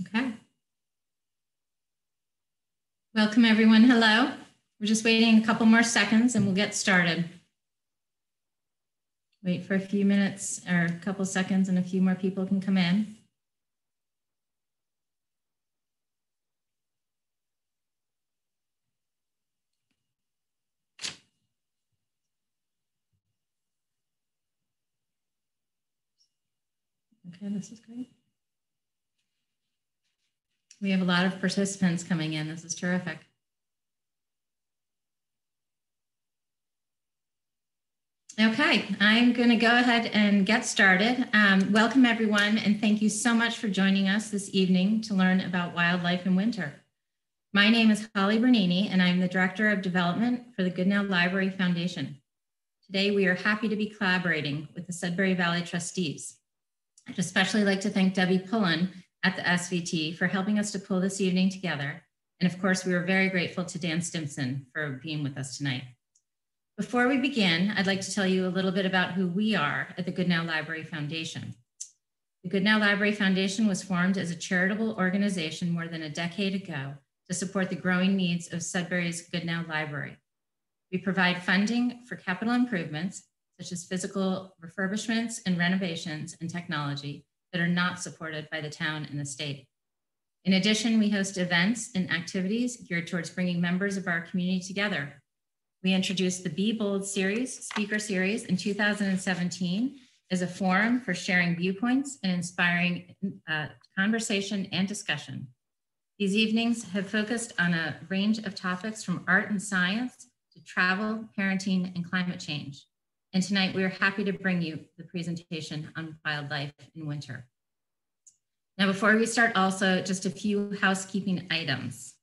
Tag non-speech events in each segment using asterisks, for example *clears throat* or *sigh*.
Okay. Welcome everyone, hello. We're just waiting a couple more seconds and we'll get started. Wait for a few minutes or a couple seconds and a few more people can come in. Okay, this is great. We have a lot of participants coming in. This is terrific. Okay, I'm going to go ahead and get started. Um, welcome, everyone, and thank you so much for joining us this evening to learn about wildlife in winter. My name is Holly Bernini, and I'm the Director of Development for the Goodnow Library Foundation. Today, we are happy to be collaborating with the Sudbury Valley trustees. I'd especially like to thank Debbie Pullen at the SVT for helping us to pull this evening together. And of course, we are very grateful to Dan Stimson for being with us tonight. Before we begin, I'd like to tell you a little bit about who we are at the Goodnow Library Foundation. The Goodnow Library Foundation was formed as a charitable organization more than a decade ago to support the growing needs of Sudbury's Goodnow Library. We provide funding for capital improvements, such as physical refurbishments and renovations and technology that are not supported by the town and the state. In addition, we host events and activities geared towards bringing members of our community together we introduced the Be Bold series, speaker series in 2017 as a forum for sharing viewpoints and inspiring uh, conversation and discussion. These evenings have focused on a range of topics from art and science to travel, parenting, and climate change. And tonight we are happy to bring you the presentation on wildlife in winter. Now, before we start also, just a few housekeeping items.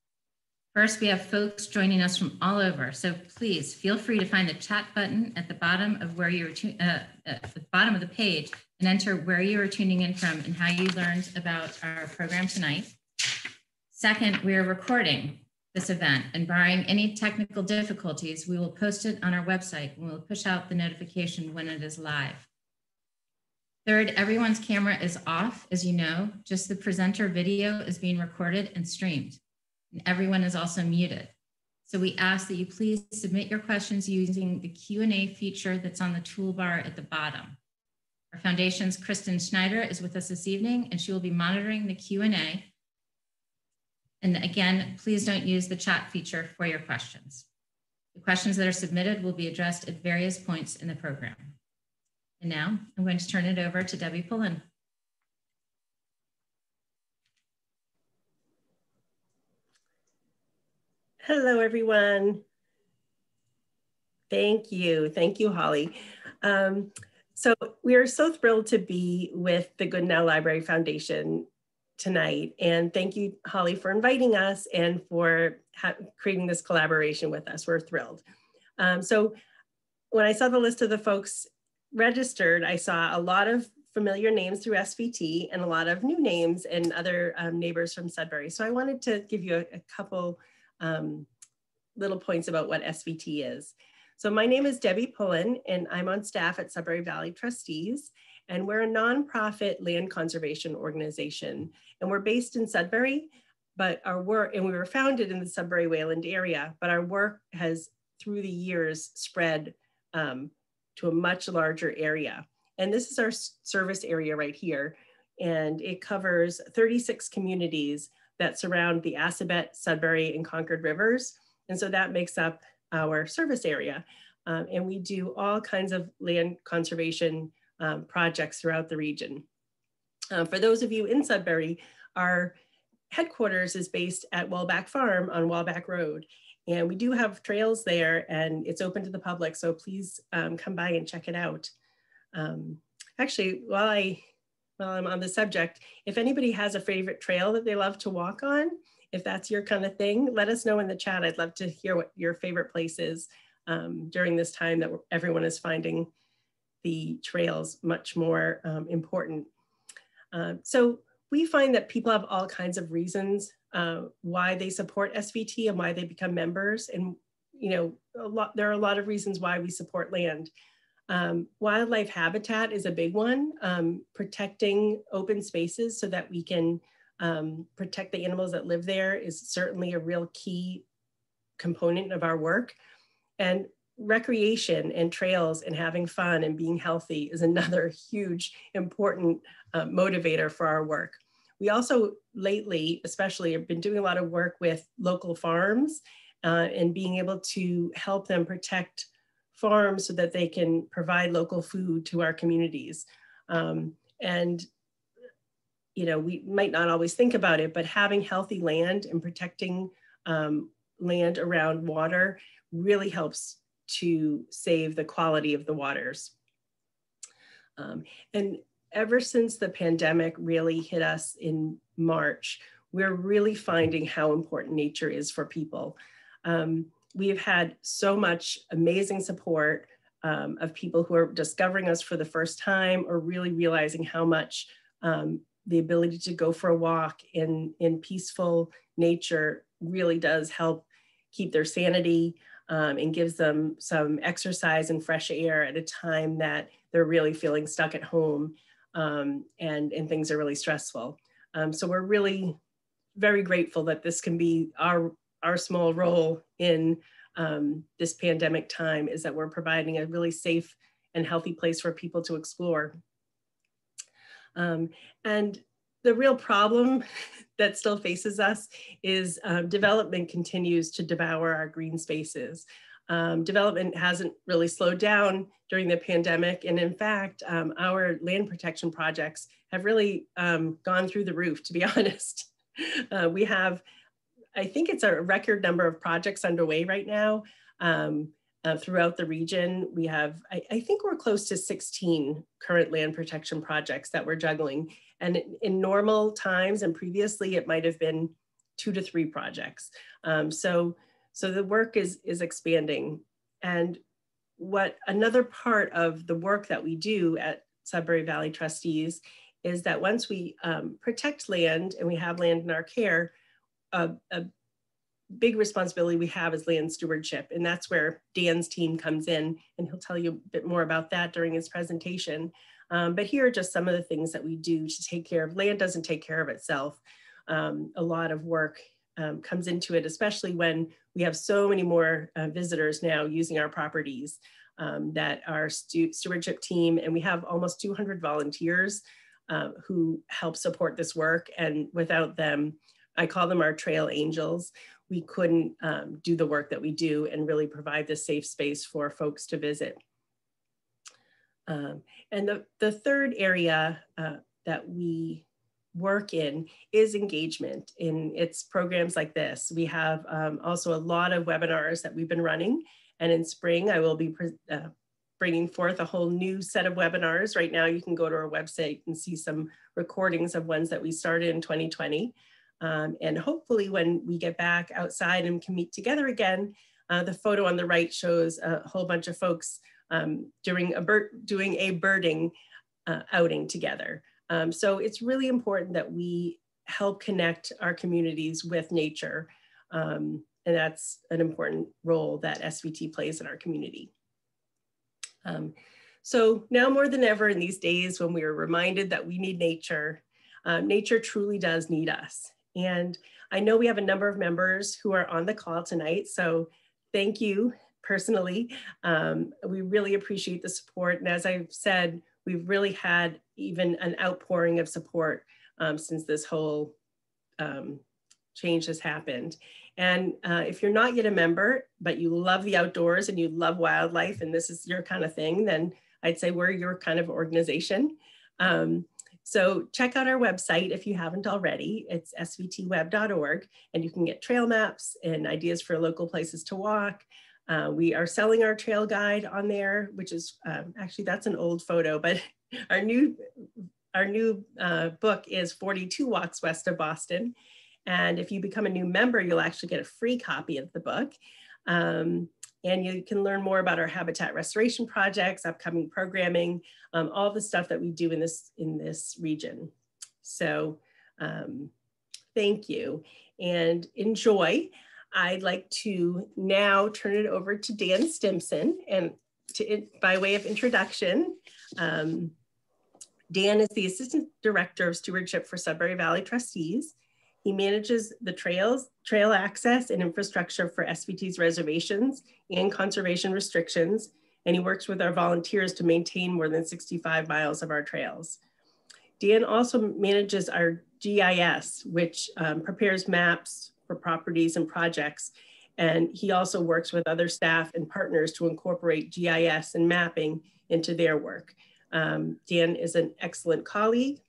First, we have folks joining us from all over. So please feel free to find the chat button at the bottom of where you're uh, uh, at the bottom of the page and enter where you are tuning in from and how you learned about our program tonight. Second, we are recording this event and barring any technical difficulties, we will post it on our website and we'll push out the notification when it is live. Third, everyone's camera is off, as you know, just the presenter video is being recorded and streamed and everyone is also muted. So we ask that you please submit your questions using the Q&A feature that's on the toolbar at the bottom. Our foundation's Kristen Schneider is with us this evening and she will be monitoring the Q&A. And again, please don't use the chat feature for your questions. The questions that are submitted will be addressed at various points in the program. And now I'm going to turn it over to Debbie Pullen. Hello, everyone. Thank you. Thank you, Holly. Um, so we are so thrilled to be with the Goodnow Library Foundation tonight. And thank you, Holly, for inviting us and for creating this collaboration with us. We're thrilled. Um, so when I saw the list of the folks registered, I saw a lot of familiar names through SVT and a lot of new names and other um, neighbors from Sudbury. So I wanted to give you a, a couple um, little points about what SVT is. So my name is Debbie Pullen and I'm on staff at Sudbury Valley Trustees and we're a nonprofit land conservation organization and we're based in Sudbury, but our work, and we were founded in the Sudbury Wayland area, but our work has through the years spread um, to a much larger area. And this is our service area right here. And it covers 36 communities that surround the Assabet, Sudbury, and Concord rivers. And so that makes up our service area. Um, and we do all kinds of land conservation um, projects throughout the region. Uh, for those of you in Sudbury, our headquarters is based at Wolbach Farm on Wolbach Road. And we do have trails there and it's open to the public. So please um, come by and check it out. Um, actually, while I while I'm on the subject, if anybody has a favorite trail that they love to walk on, if that's your kind of thing, let us know in the chat. I'd love to hear what your favorite place is um, during this time that everyone is finding the trails much more um, important. Uh, so we find that people have all kinds of reasons uh, why they support SVT and why they become members. And you know, a lot, there are a lot of reasons why we support land. Um, wildlife habitat is a big one, um, protecting open spaces so that we can um, protect the animals that live there is certainly a real key component of our work. And recreation and trails and having fun and being healthy is *laughs* another huge important uh, motivator for our work. We also lately, especially, have been doing a lot of work with local farms uh, and being able to help them protect farms so that they can provide local food to our communities. Um, and you know, we might not always think about it, but having healthy land and protecting um, land around water really helps to save the quality of the waters. Um, and ever since the pandemic really hit us in March, we're really finding how important nature is for people. Um, we've had so much amazing support um, of people who are discovering us for the first time or really realizing how much um, the ability to go for a walk in, in peaceful nature really does help keep their sanity um, and gives them some exercise and fresh air at a time that they're really feeling stuck at home um, and, and things are really stressful. Um, so we're really very grateful that this can be our, our small role in um, this pandemic time is that we're providing a really safe and healthy place for people to explore. Um, and the real problem that still faces us is um, development continues to devour our green spaces. Um, development hasn't really slowed down during the pandemic. And in fact, um, our land protection projects have really um, gone through the roof, to be *laughs* honest. Uh, we have, I think it's a record number of projects underway right now. Um, uh, throughout the region. We have, I, I, think we're close to 16 current land protection projects that we're juggling. And in normal times and previously, it might have been two to three projects. Um, so, so the work is, is expanding. And what another part of the work that we do at Sudbury Valley Trustees is that once we um, protect land and we have land in our care, a, a big responsibility we have is land stewardship. And that's where Dan's team comes in and he'll tell you a bit more about that during his presentation. Um, but here are just some of the things that we do to take care of land doesn't take care of itself. Um, a lot of work um, comes into it, especially when we have so many more uh, visitors now using our properties um, that our stu stewardship team, and we have almost 200 volunteers uh, who help support this work. And without them, I call them our trail angels. We couldn't um, do the work that we do and really provide this safe space for folks to visit. Um, and the, the third area uh, that we work in is engagement in its programs like this. We have um, also a lot of webinars that we've been running. And in spring, I will be uh, bringing forth a whole new set of webinars. Right now, you can go to our website and see some recordings of ones that we started in 2020. Um, and hopefully when we get back outside and can meet together again, uh, the photo on the right shows a whole bunch of folks um, doing a doing a birding uh, outing together. Um, so it's really important that we help connect our communities with nature. Um, and that's an important role that SVT plays in our community. Um, so now more than ever in these days when we are reminded that we need nature, uh, nature truly does need us. And I know we have a number of members who are on the call tonight. So thank you personally. Um, we really appreciate the support. And as I've said, we've really had even an outpouring of support um, since this whole um, change has happened. And uh, if you're not yet a member, but you love the outdoors and you love wildlife and this is your kind of thing, then I'd say we're your kind of organization. Um, so check out our website if you haven't already. It's svtweb.org and you can get trail maps and ideas for local places to walk, uh, we are selling our trail guide on there, which is um, actually that's an old photo, but *laughs* our new our new uh, book is 42 Walks West of Boston. And if you become a new member, you'll actually get a free copy of the book. Um, and you can learn more about our habitat restoration projects, upcoming programming, um, all the stuff that we do in this, in this region. So um, thank you and enjoy. I'd like to now turn it over to Dan Stimson and to, by way of introduction, um, Dan is the Assistant Director of Stewardship for Sudbury Valley Trustees. He manages the trails, trail access and infrastructure for SVT's reservations and conservation restrictions, and he works with our volunteers to maintain more than 65 miles of our trails. Dan also manages our GIS, which um, prepares maps for properties and projects. And he also works with other staff and partners to incorporate GIS and mapping into their work. Um, Dan is an excellent colleague,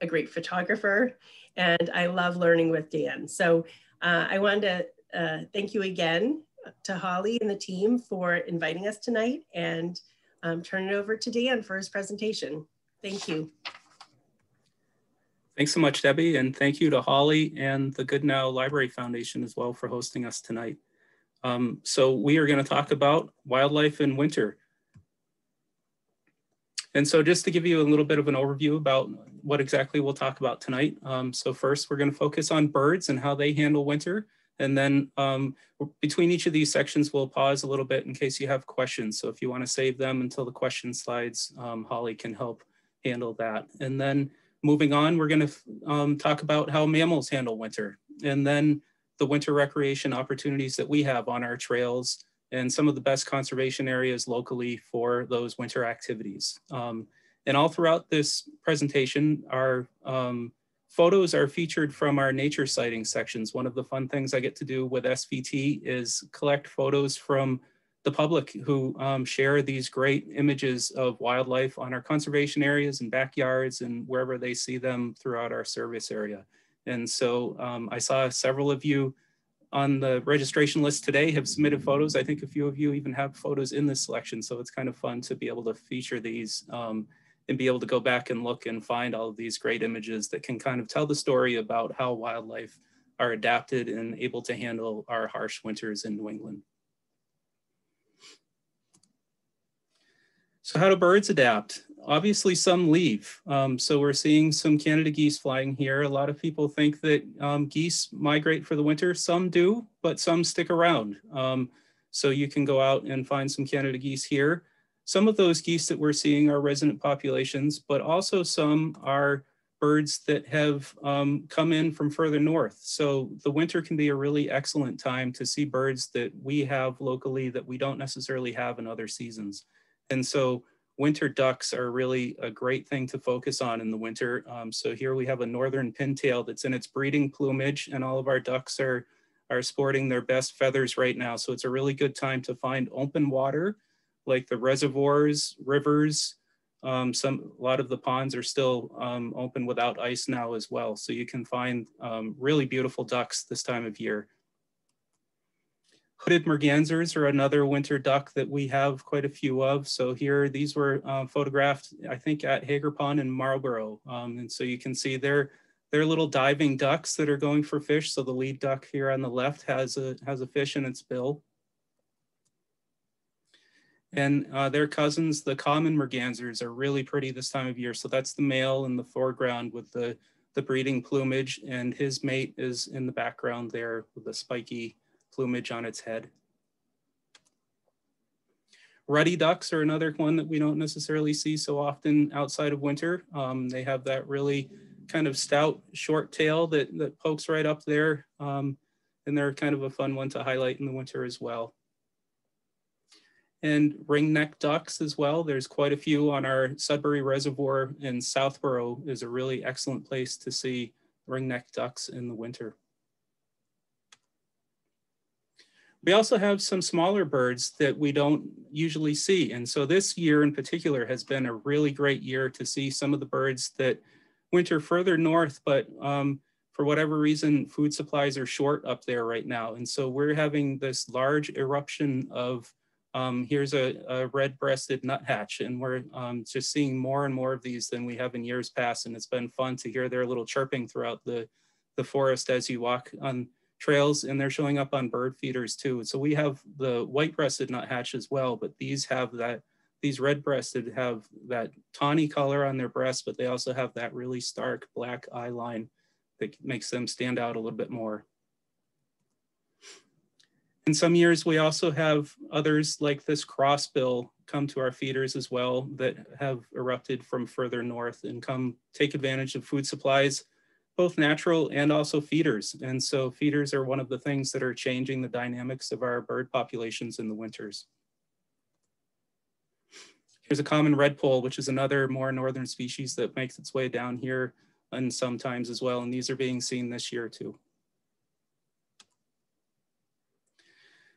a great photographer, and I love learning with Dan. So uh, I wanted to uh, thank you again to Holly and the team for inviting us tonight and um, turn it over to Dan for his presentation. Thank you. Thanks so much, Debbie, and thank you to Holly and the Goodnow Library Foundation as well for hosting us tonight. Um, so we are going to talk about wildlife in winter. And so just to give you a little bit of an overview about what exactly we'll talk about tonight. Um, so first, we're going to focus on birds and how they handle winter. And then um, between each of these sections, we'll pause a little bit in case you have questions. So if you want to save them until the question slides, um, Holly can help handle that. And then moving on, we're going to um, talk about how mammals handle winter. And then the winter recreation opportunities that we have on our trails and some of the best conservation areas locally for those winter activities. Um, and all throughout this presentation, our um, photos are featured from our nature sighting sections. One of the fun things I get to do with SVT is collect photos from the public who um, share these great images of wildlife on our conservation areas and backyards and wherever they see them throughout our service area. And so um, I saw several of you on the registration list today have submitted photos. I think a few of you even have photos in this selection. So it's kind of fun to be able to feature these um, and be able to go back and look and find all of these great images that can kind of tell the story about how wildlife are adapted and able to handle our harsh winters in New England. So how do birds adapt? obviously some leave. Um, so we're seeing some Canada geese flying here. A lot of people think that um, geese migrate for the winter. Some do, but some stick around. Um, so you can go out and find some Canada geese here. Some of those geese that we're seeing are resident populations, but also some are birds that have um, come in from further north. So the winter can be a really excellent time to see birds that we have locally that we don't necessarily have in other seasons. And so winter ducks are really a great thing to focus on in the winter. Um, so here we have a northern pintail that's in its breeding plumage and all of our ducks are, are sporting their best feathers right now. So it's a really good time to find open water like the reservoirs, rivers, um, some a lot of the ponds are still um, open without ice now as well. So you can find um, really beautiful ducks this time of year. Hooded mergansers are another winter duck that we have quite a few of. So here, these were um, photographed, I think, at Hager Pond in Marlborough. Um, and so you can see they're, they're little diving ducks that are going for fish. So the lead duck here on the left has a, has a fish in its bill. And uh, their cousins, the common mergansers, are really pretty this time of year. So that's the male in the foreground with the, the breeding plumage, and his mate is in the background there with the spiky plumage on its head. Ruddy ducks are another one that we don't necessarily see so often outside of winter. Um, they have that really kind of stout short tail that, that pokes right up there. Um, and they're kind of a fun one to highlight in the winter as well. And ringneck ducks as well. There's quite a few on our Sudbury Reservoir in Southborough is a really excellent place to see ringneck ducks in the winter. We also have some smaller birds that we don't usually see. And so this year in particular has been a really great year to see some of the birds that winter further north, but um, for whatever reason, food supplies are short up there right now. And so we're having this large eruption of, um, here's a, a red-breasted nuthatch, and we're um, just seeing more and more of these than we have in years past. And it's been fun to hear their little chirping throughout the, the forest as you walk on trails and they're showing up on bird feeders too. So we have the white-breasted nuthatch as well, but these have that, these red-breasted have that tawny color on their breast, but they also have that really stark black eye line that makes them stand out a little bit more. In some years, we also have others like this crossbill come to our feeders as well that have erupted from further north and come take advantage of food supplies, both natural and also feeders. And so feeders are one of the things that are changing the dynamics of our bird populations in the winters. Here's a common redpoll, which is another more northern species that makes its way down here and sometimes as well. And these are being seen this year too.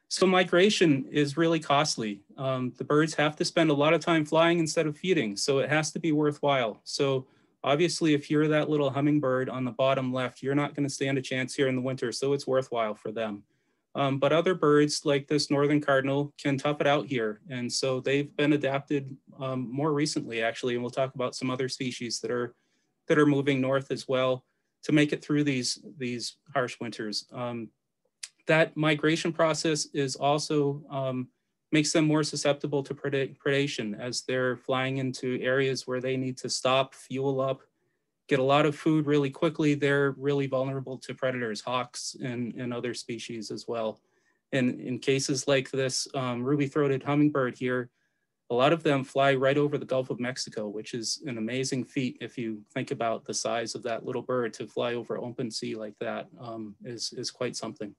So migration is really costly. Um, the birds have to spend a lot of time flying instead of feeding. So it has to be worthwhile. So obviously if you're that little hummingbird on the bottom left, you're not gonna stand a chance here in the winter. So it's worthwhile for them. Um, but other birds like this northern cardinal can tough it out here. And so they've been adapted um, more recently actually. And we'll talk about some other species that are that are moving north as well to make it through these, these harsh winters. Um, that migration process is also um, makes them more susceptible to predation as they're flying into areas where they need to stop, fuel up, get a lot of food really quickly. They're really vulnerable to predators, hawks and, and other species as well. And in cases like this um, ruby-throated hummingbird here, a lot of them fly right over the Gulf of Mexico, which is an amazing feat if you think about the size of that little bird to fly over open sea like that um, is is quite something.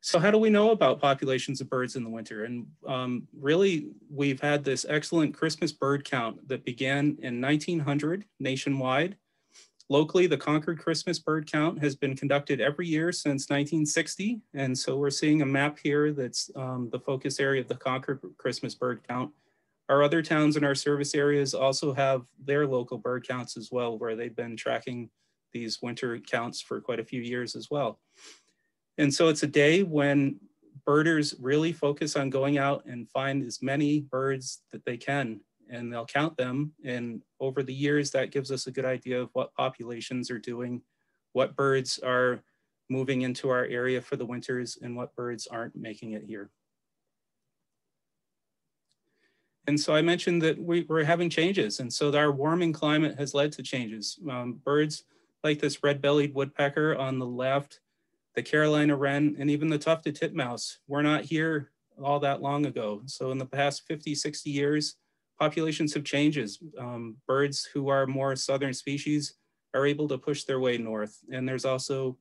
So how do we know about populations of birds in the winter? And um, really, we've had this excellent Christmas bird count that began in 1900 nationwide. Locally, the Concord Christmas bird count has been conducted every year since 1960. And so we're seeing a map here that's um, the focus area of the Concord Christmas bird count. Our other towns in our service areas also have their local bird counts as well, where they've been tracking these winter counts for quite a few years as well. And so it's a day when birders really focus on going out and find as many birds that they can and they'll count them. And over the years, that gives us a good idea of what populations are doing, what birds are moving into our area for the winters and what birds aren't making it here. And so I mentioned that we, are having changes. And so our warming climate has led to changes. Um, birds like this red-bellied woodpecker on the left the Carolina wren, and even the tufted titmouse were not here all that long ago. So in the past 50, 60 years, populations have changed. Um, birds who are more southern species are able to push their way north. And there's also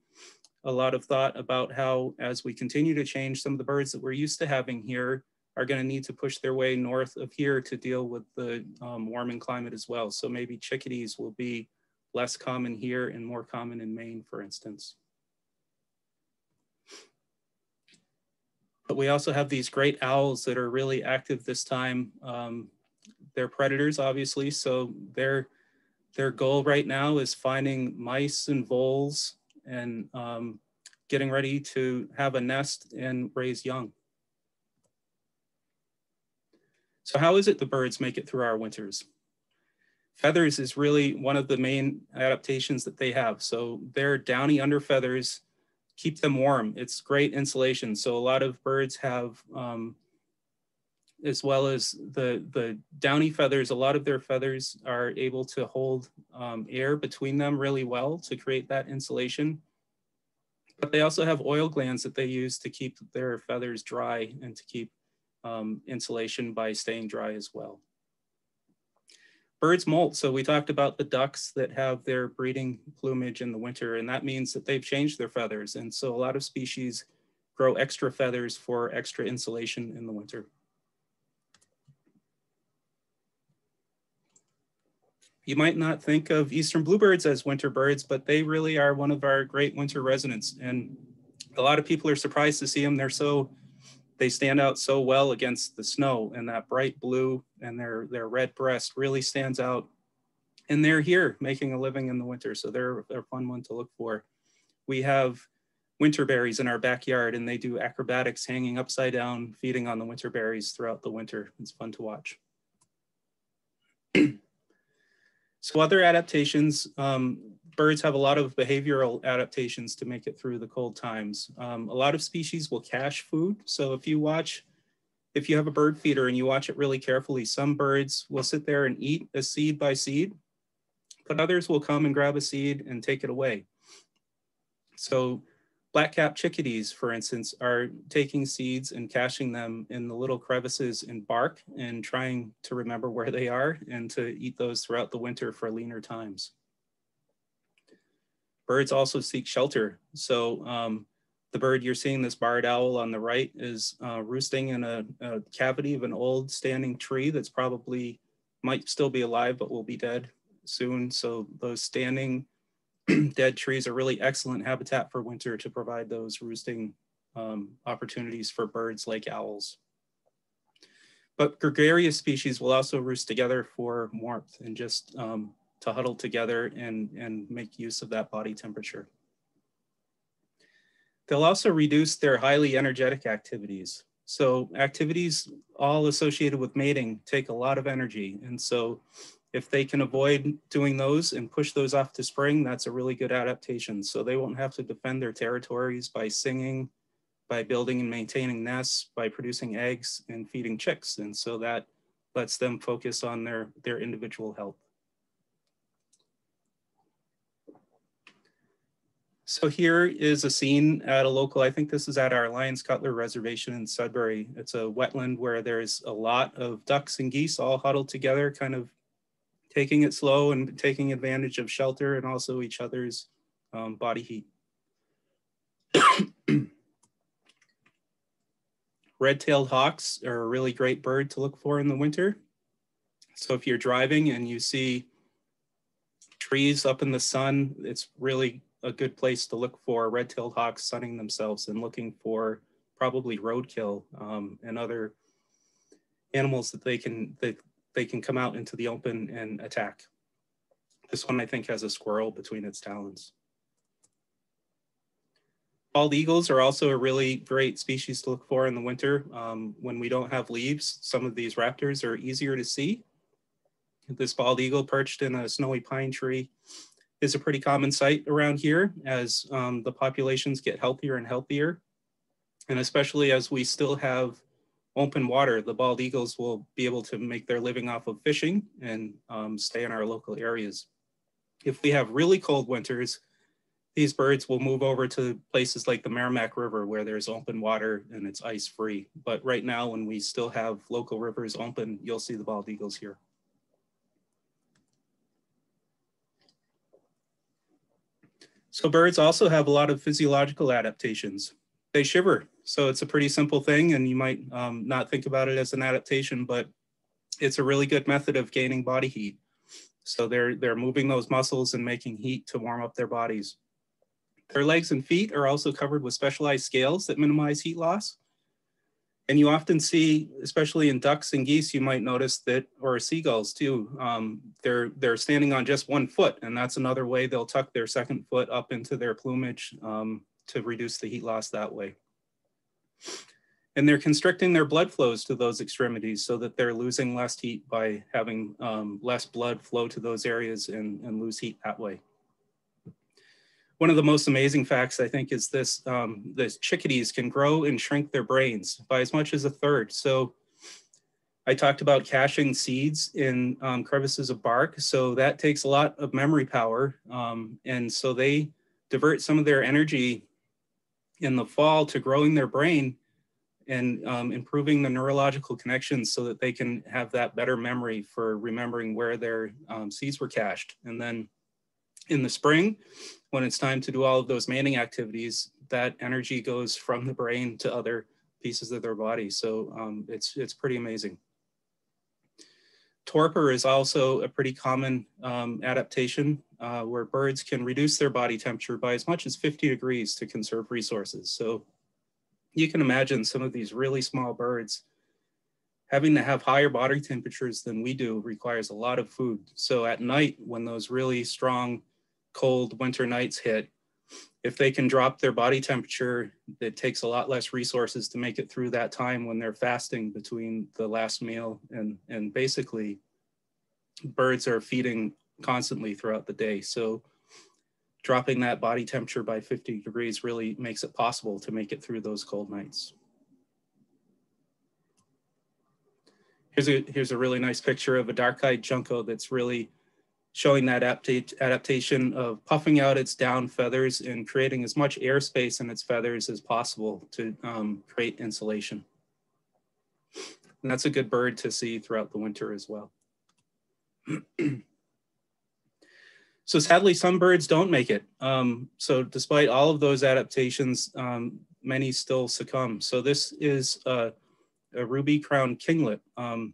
a lot of thought about how as we continue to change, some of the birds that we're used to having here are gonna need to push their way north of here to deal with the um, warming climate as well. So maybe chickadees will be less common here and more common in Maine, for instance. But we also have these great owls that are really active this time. Um, they're predators, obviously, so their their goal right now is finding mice and voles and um, getting ready to have a nest and raise young. So how is it the birds make it through our winters? Feathers is really one of the main adaptations that they have. So their downy under feathers keep them warm. It's great insulation. So a lot of birds have, um, as well as the, the downy feathers, a lot of their feathers are able to hold um, air between them really well to create that insulation. But they also have oil glands that they use to keep their feathers dry and to keep um, insulation by staying dry as well birds molt. So we talked about the ducks that have their breeding plumage in the winter, and that means that they've changed their feathers. And so a lot of species grow extra feathers for extra insulation in the winter. You might not think of eastern bluebirds as winter birds, but they really are one of our great winter residents. And a lot of people are surprised to see them. They're so they stand out so well against the snow and that bright blue and their their red breast really stands out. And they're here making a living in the winter so they're, they're a fun one to look for. We have winter berries in our backyard and they do acrobatics hanging upside down feeding on the winter berries throughout the winter. It's fun to watch. *clears throat* So other adaptations um, birds have a lot of behavioral adaptations to make it through the cold times. Um, a lot of species will cache food. So if you watch, if you have a bird feeder and you watch it really carefully, some birds will sit there and eat a seed by seed, but others will come and grab a seed and take it away. So Black-capped chickadees, for instance, are taking seeds and caching them in the little crevices in bark and trying to remember where they are and to eat those throughout the winter for leaner times. Birds also seek shelter. So um, the bird you're seeing, this barred owl on the right, is uh, roosting in a, a, cavity of an old standing tree that's probably might still be alive, but will be dead soon. So those standing *clears throat* dead trees are really excellent habitat for winter to provide those roosting um, opportunities for birds like owls. But gregarious species will also roost together for warmth and just um, to huddle together and, and make use of that body temperature. They'll also reduce their highly energetic activities. So activities all associated with mating take a lot of energy. And so if they can avoid doing those and push those off to spring, that's a really good adaptation. So they won't have to defend their territories by singing, by building and maintaining nests, by producing eggs and feeding chicks. And so that lets them focus on their, their individual health. So here is a scene at a local, I think this is at our Lyons Cutler Reservation in Sudbury. It's a wetland where there's a lot of ducks and geese all huddled together, kind of taking it slow and taking advantage of shelter and also each other's um, body heat. *clears throat* Red-tailed hawks are a really great bird to look for in the winter. So if you're driving and you see trees up in the sun, it's really a good place to look for red-tailed hawks sunning themselves and looking for probably roadkill um, and other animals that they can that they can come out into the open and attack. This one I think has a squirrel between its talons. Bald eagles are also a really great species to look for in the winter. Um, when we don't have leaves, some of these raptors are easier to see. This bald eagle perched in a snowy pine tree is a pretty common sight around here as um, the populations get healthier and healthier. And especially as we still have open water, the bald eagles will be able to make their living off of fishing and um, stay in our local areas. If we have really cold winters, these birds will move over to places like the Merrimack River where there's open water and it's ice free. But right now, when we still have local rivers open, you'll see the bald eagles here. So birds also have a lot of physiological adaptations. They shiver, so it's a pretty simple thing and you might um, not think about it as an adaptation, but it's a really good method of gaining body heat. So they're, they're moving those muscles and making heat to warm up their bodies. Their legs and feet are also covered with specialized scales that minimize heat loss. And you often see, especially in ducks and geese, you might notice that, or seagulls too, um, they're, they're standing on just one foot. And that's another way they'll tuck their second foot up into their plumage um, to reduce the heat loss that way. And they're constricting their blood flows to those extremities so that they're losing less heat by having um, less blood flow to those areas and, and lose heat that way one of the most amazing facts I think is this, um, chickadees can grow and shrink their brains by as much as a third. So I talked about caching seeds in um, crevices of bark. So that takes a lot of memory power. Um, and so they divert some of their energy in the fall to growing their brain and um, improving the neurological connections so that they can have that better memory for remembering where their um, seeds were cached. And then in the spring, when it's time to do all of those mating activities, that energy goes from the brain to other pieces of their body. So um, it's, it's pretty amazing. Torpor is also a pretty common um, adaptation uh, where birds can reduce their body temperature by as much as 50 degrees to conserve resources. So you can imagine some of these really small birds having to have higher body temperatures than we do requires a lot of food. So at night, when those really strong cold winter nights hit, if they can drop their body temperature, it takes a lot less resources to make it through that time when they're fasting between the last meal and, and basically birds are feeding constantly throughout the day. So dropping that body temperature by 50 degrees really makes it possible to make it through those cold nights. Here's a, here's a really nice picture of a dark-eyed junco that's really showing that adaptation of puffing out its down feathers and creating as much airspace in its feathers as possible to um, create insulation. And that's a good bird to see throughout the winter as well. *clears throat* so sadly, some birds don't make it. Um, so despite all of those adaptations, um, many still succumb. So this is a ruby crowned kinglet. Um,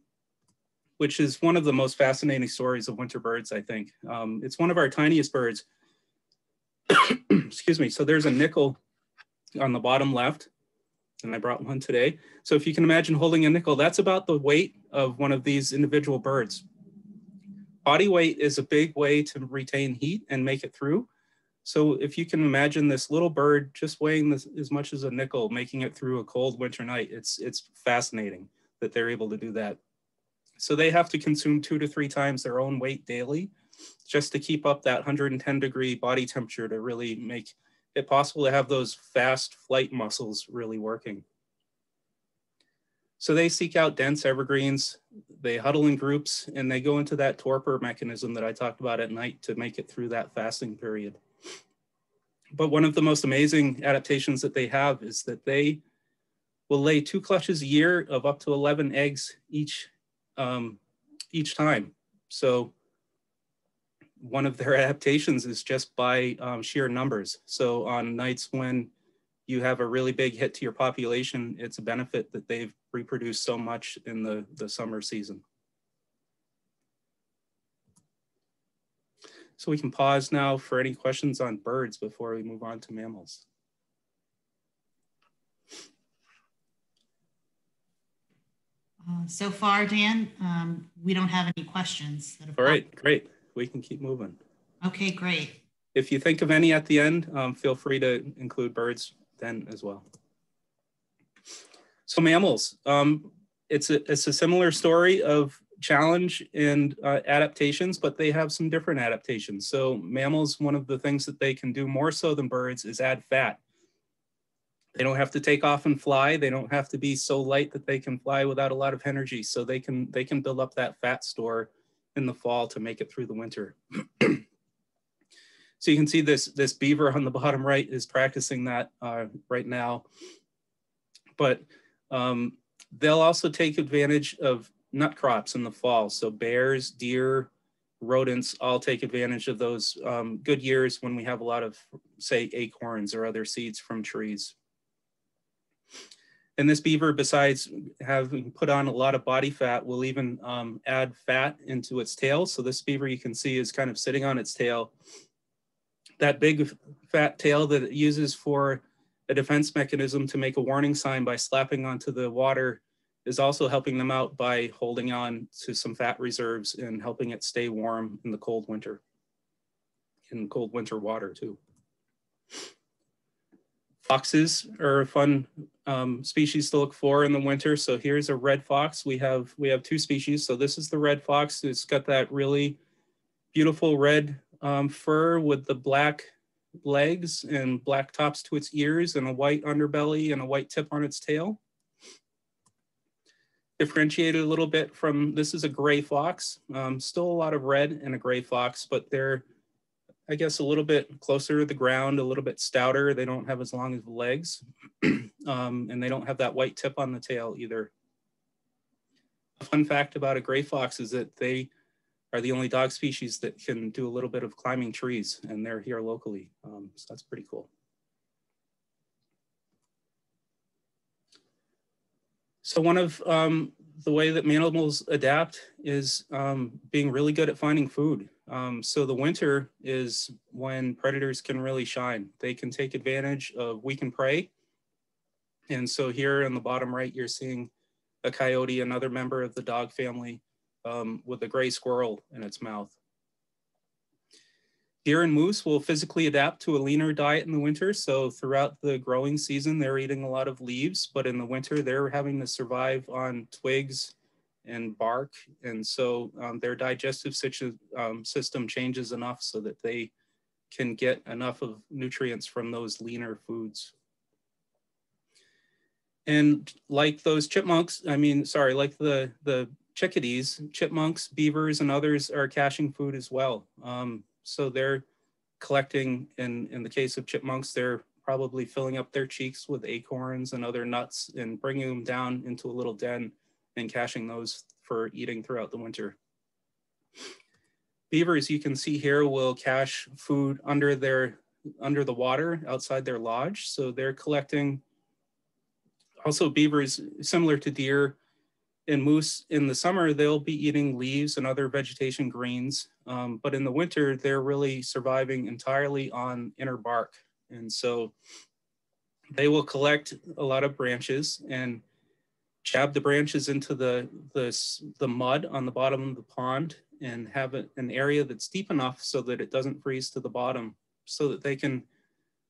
which is one of the most fascinating stories of winter birds, I think. Um, it's one of our tiniest birds. *coughs* Excuse me. So there's a nickel on the bottom left, and I brought one today. So if you can imagine holding a nickel, that's about the weight of one of these individual birds. Body weight is a big way to retain heat and make it through. So if you can imagine this little bird just weighing this, as much as a nickel, making it through a cold winter night, it's, it's fascinating that they're able to do that. So they have to consume two to three times their own weight daily just to keep up that 110 degree body temperature to really make it possible to have those fast flight muscles really working. So they seek out dense evergreens, they huddle in groups, and they go into that torpor mechanism that I talked about at night to make it through that fasting period. But one of the most amazing adaptations that they have is that they will lay two clutches a year of up to 11 eggs each um, each time. So one of their *laughs* adaptations is just by um, sheer numbers. So on nights when you have a really big hit to your population, it's a benefit that they've reproduced so much in the, the summer season. So we can pause now for any questions on birds before we move on to mammals. Uh, so far, Dan, um, we don't have any questions. All right, great. We can keep moving. Okay, great. If you think of any at the end, um, feel free to include birds then as well. So mammals, um, it's, a, it's a similar story of challenge and uh, adaptations, but they have some different adaptations. So mammals, one of the things that they can do more so than birds is add fat. They don't have to take off and fly. They don't have to be so light that they can fly without a lot of energy. So they can they can build up that fat store in the fall to make it through the winter. *clears throat* so you can see this this beaver on the bottom right is practicing that uh, right now. But um, they'll also take advantage of nut crops in the fall. So bears, deer, rodents all take advantage of those um, good years when we have a lot of, say, acorns or other seeds from trees. And this beaver, besides having put on a lot of body fat, will even um, add fat into its tail. So this beaver you can see is kind of sitting on its tail. That big fat tail that it uses for a defense mechanism to make a warning sign by slapping onto the water is also helping them out by holding on to some fat reserves and helping it stay warm in the cold winter, in cold winter water too. Foxes are a fun um, species to look for in the winter. So here's a red fox. We have we have two species. So this is the red fox. It's got that really beautiful red um, fur with the black legs and black tops to its ears and a white underbelly and a white tip on its tail. Differentiated a little bit from, this is a gray fox. Um, still a lot of red and a gray fox, but they're I guess, a little bit closer to the ground, a little bit stouter. They don't have as long as legs, *clears throat* um, and they don't have that white tip on the tail either. A fun fact about a gray fox is that they are the only dog species that can do a little bit of climbing trees, and they're here locally. Um, so that's pretty cool. So one of um, the way that mammals adapt is um, being really good at finding food. Um, so the winter is when predators can really shine. They can take advantage of weakened prey. And so here in the bottom right, you're seeing a coyote, another member of the dog family um, with a gray squirrel in its mouth. Deer and moose will physically adapt to a leaner diet in the winter. So throughout the growing season, they're eating a lot of leaves, but in the winter, they're having to survive on twigs and bark. And so um, their digestive um, system changes enough so that they can get enough of nutrients from those leaner foods. And like those chipmunks, I mean, sorry, like the, the chickadees, chipmunks, beavers, and others are caching food as well. Um, so they're collecting, in, in the case of chipmunks, they're probably filling up their cheeks with acorns and other nuts and bringing them down into a little den and caching those for eating throughout the winter. Beavers, you can see here, will cache food under their under the water outside their lodge. So they're collecting also beavers, similar to deer and moose in the summer, they'll be eating leaves and other vegetation greens. Um, but in the winter, they're really surviving entirely on inner bark. And so they will collect a lot of branches and jab the branches into the, the, the mud on the bottom of the pond and have it, an area that's deep enough so that it doesn't freeze to the bottom so that they can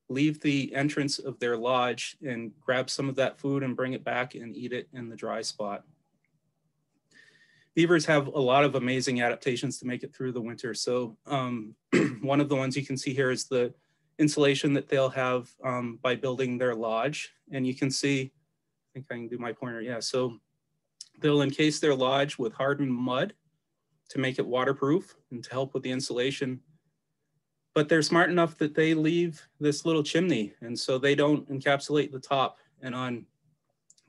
leave the entrance of their lodge and grab some of that food and bring it back and eat it in the dry spot. Beavers have a lot of amazing adaptations to make it through the winter. So um, *clears throat* one of the ones you can see here is the insulation that they'll have um, by building their lodge. And you can see, I think I can do my pointer, yeah. So they'll encase their lodge with hardened mud to make it waterproof and to help with the insulation. But they're smart enough that they leave this little chimney and so they don't encapsulate the top. And on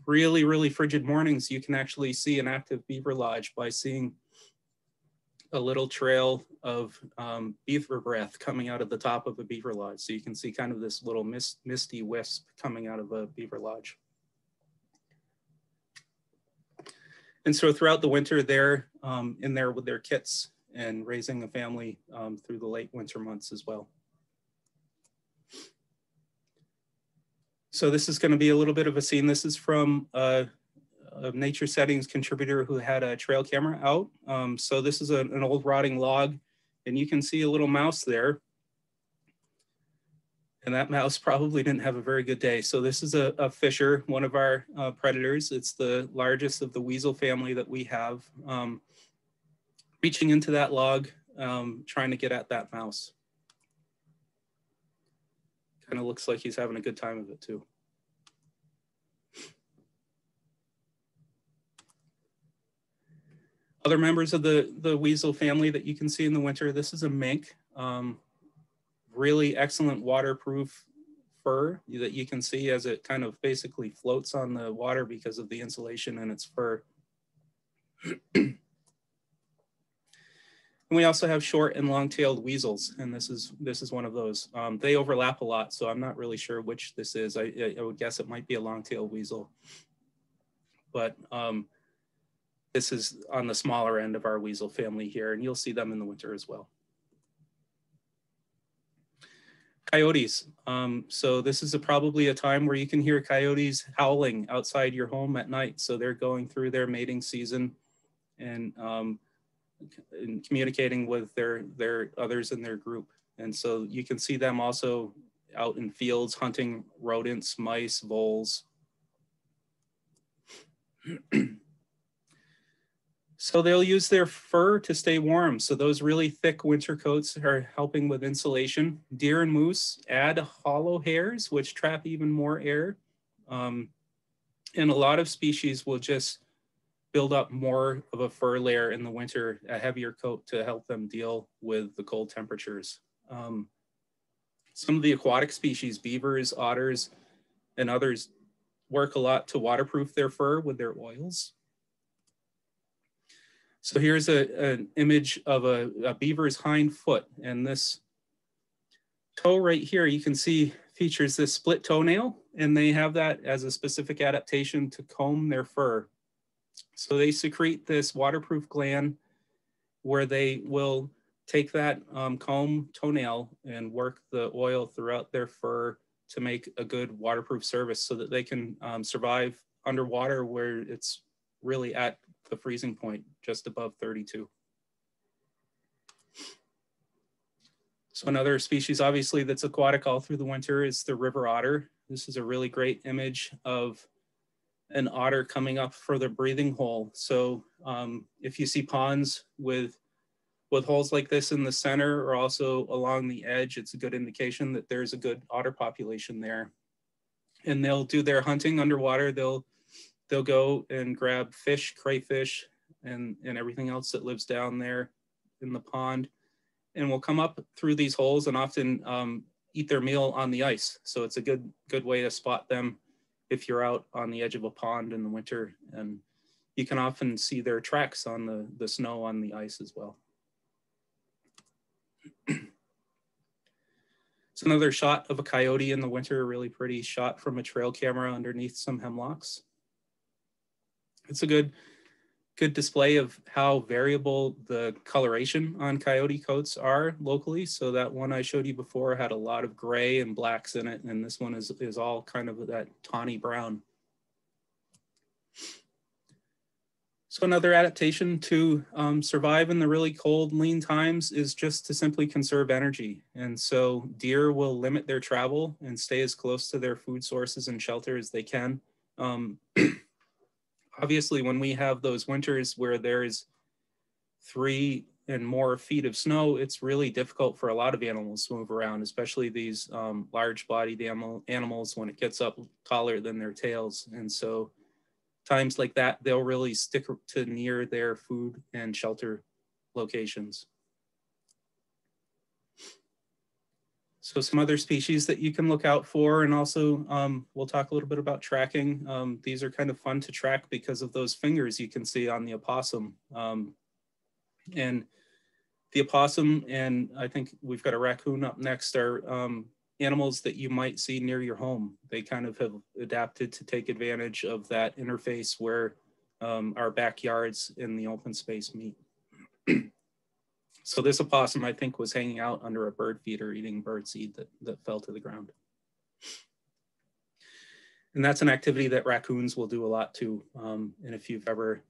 really, really frigid mornings, you can actually see an active beaver lodge by seeing a little trail of um, beaver breath coming out of the top of a beaver lodge. So you can see kind of this little mist, misty wisp coming out of a beaver lodge. And so throughout the winter, they're um, in there with their kits and raising a family um, through the late winter months as well. So this is going to be a little bit of a scene. This is from a, nature sightings contributor who had a trail camera out. Um, so this is a, an old rotting log and you can see a little mouse there. And that mouse *laughs* probably didn't have a very good day. So this is a, a fisher, one of our uh, predators. It's the largest of the weasel family that we have. Um, reaching into that log, um, trying to get at that mouse kind of looks like he's having a good time of it too. Other members of the, the weasel family that you can see in the winter, this is a mink. Um, really excellent waterproof fur that you can see as it kind of basically floats on the water because of the insulation in its fur. *clears throat* And we also have short and long-tailed weasels, and this is this is one of those. Um, they overlap a lot, so I'm not really sure which this is. I, I would guess it might be a long-tailed weasel, but um, this is on the smaller end of our weasel family here, and you'll see them in the winter as well. Coyotes. Um, so this is a, probably a time where you can hear coyotes howling outside your home at night. So they're going through their mating season, and um, in communicating with their their others in their group. And so you can see them also out in fields hunting rodents, mice, voles. *clears throat* so they'll use their fur to stay warm. So those really thick winter coats are helping with insulation. Deer and moose add hollow hairs, which trap even more air. Um, and a lot of species will just build up more of a fur layer in the winter, a heavier coat to help them deal with the cold temperatures. Um, some of the aquatic species, beavers, otters, and others work a lot to waterproof their fur with their oils. So here's a, an image of a, a beaver's hind foot. And this toe right here, you can see features this split toenail. And they have that as a specific adaptation to comb their fur so they secrete this waterproof gland where they will take that um, comb toenail and work the oil throughout their fur to make a good waterproof service so that they can um, survive underwater where it's really at the freezing point, just above 32. So another species, obviously, that's aquatic all through the winter is the river otter. This is a really great image of an otter coming up for the breathing hole. So um, if you see ponds with with holes like this in the center or also along the edge, it's a good indication that there's a good otter population there. And they'll do their hunting underwater. They'll they'll go and grab fish, crayfish, and, and everything else that lives down there in the pond and will come up through these holes and often um, eat their meal on the ice. So it's a good, good way to spot them if you're out on the edge of a pond in the winter. And you can often see their tracks on the, the snow on the ice as well. It's another shot of a coyote in the winter, a really pretty shot from a trail camera underneath some hemlocks. It's a good, good display of how variable the coloration on coyote coats are locally. So that one I showed you before had a lot of gray and blacks in it, and this one is, is all kind of that tawny brown. So another adaptation to um, survive in the really cold, lean times is just to simply conserve energy. And so deer will limit their travel and stay as close to their food sources and shelter as they can. Um, *clears throat* obviously, when we have those winters where there's three and more feet of snow, it's really difficult for a lot of animals to move around, especially these um, large bodied animal, animals when it gets up taller than their tails. And so times like that, they'll really stick to near their food and shelter locations. So some other species that you can look out for, and also um, we'll talk a little bit about tracking. Um, these are kind of fun to track because of those fingers you can see on the opossum. Um, and the opossum, and I think we've got a raccoon up next, are um, animals that you might see near your home. They kind of have adapted to take advantage of that interface where um, our backyards in the open space meet. So this opossum, I think, was hanging out under a bird feeder eating bird seed that, that fell to the ground. And that's an activity that raccoons will do a lot too. Um, and if you've ever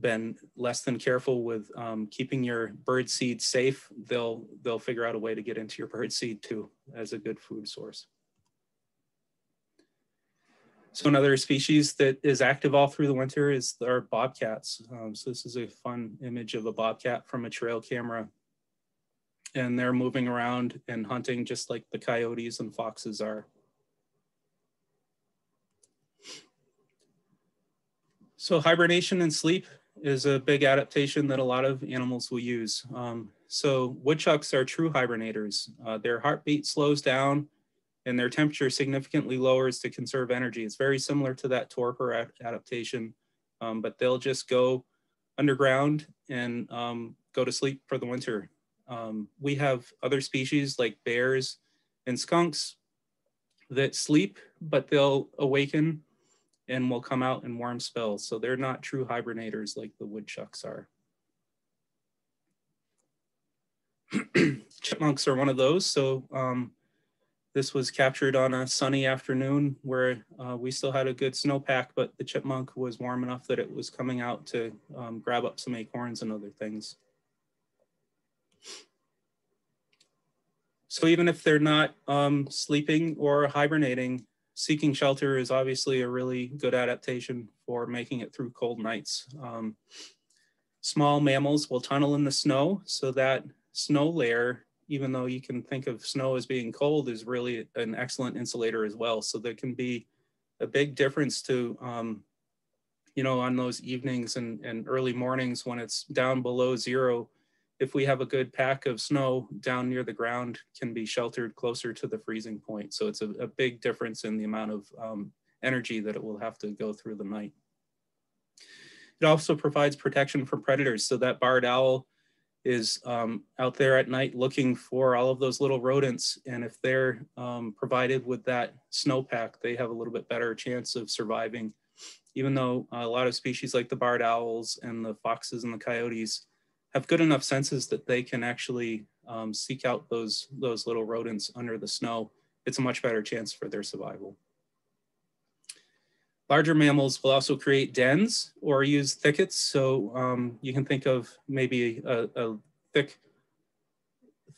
been less than careful with um, keeping your bird seed safe, they'll they'll figure out a way to get into your bird seed too as a good food source. So another species that is active all through the winter is our bobcats. Um, so this is a fun image of a bobcat from a trail camera. And they're moving around and hunting just like the coyotes and foxes are. So hibernation and sleep is a big adaptation that a lot of animals will use. Um, so woodchucks are true hibernators. Uh, their heartbeat slows down and their temperature significantly lowers to conserve energy. It's very similar to that torpor adaptation, um, but they'll just go underground and um, go to sleep for the winter. Um, we have other species like bears and skunks that sleep, but they'll awaken and will come out in warm spells. So they're not true hibernators like the woodchucks are. *clears throat* Chipmunks are one of those. So um, this was captured on a sunny afternoon where uh, we still had a good snowpack, but the chipmunk was warm enough that it was coming out to um, grab up some acorns and other things. So even if they're not um, sleeping or hibernating, seeking shelter is obviously a really good adaptation for making it through cold nights. Um, small mammals will tunnel in the snow, so that snow layer, even though you can think of snow as being cold, is really an excellent insulator as well. So there can be a big difference to, um, you know, on those evenings and, and early mornings when it's down below zero, if we have a good pack of snow down near the ground can be sheltered closer to the freezing point. So it's a, a big difference in the amount of um, energy that it will have to go through the night. It also provides protection from predators. So that barred owl is um, out there at night looking for all of those little rodents. And if they're um, provided with that snowpack, they have a little bit better chance of surviving. Even though a lot of species like the barred owls and the foxes and the coyotes have good enough senses that they can actually um, seek out those, those little rodents under the snow, it's a much better chance for their survival. Larger mammals will also create dens or use thickets. So um, you can think of maybe a, a, thick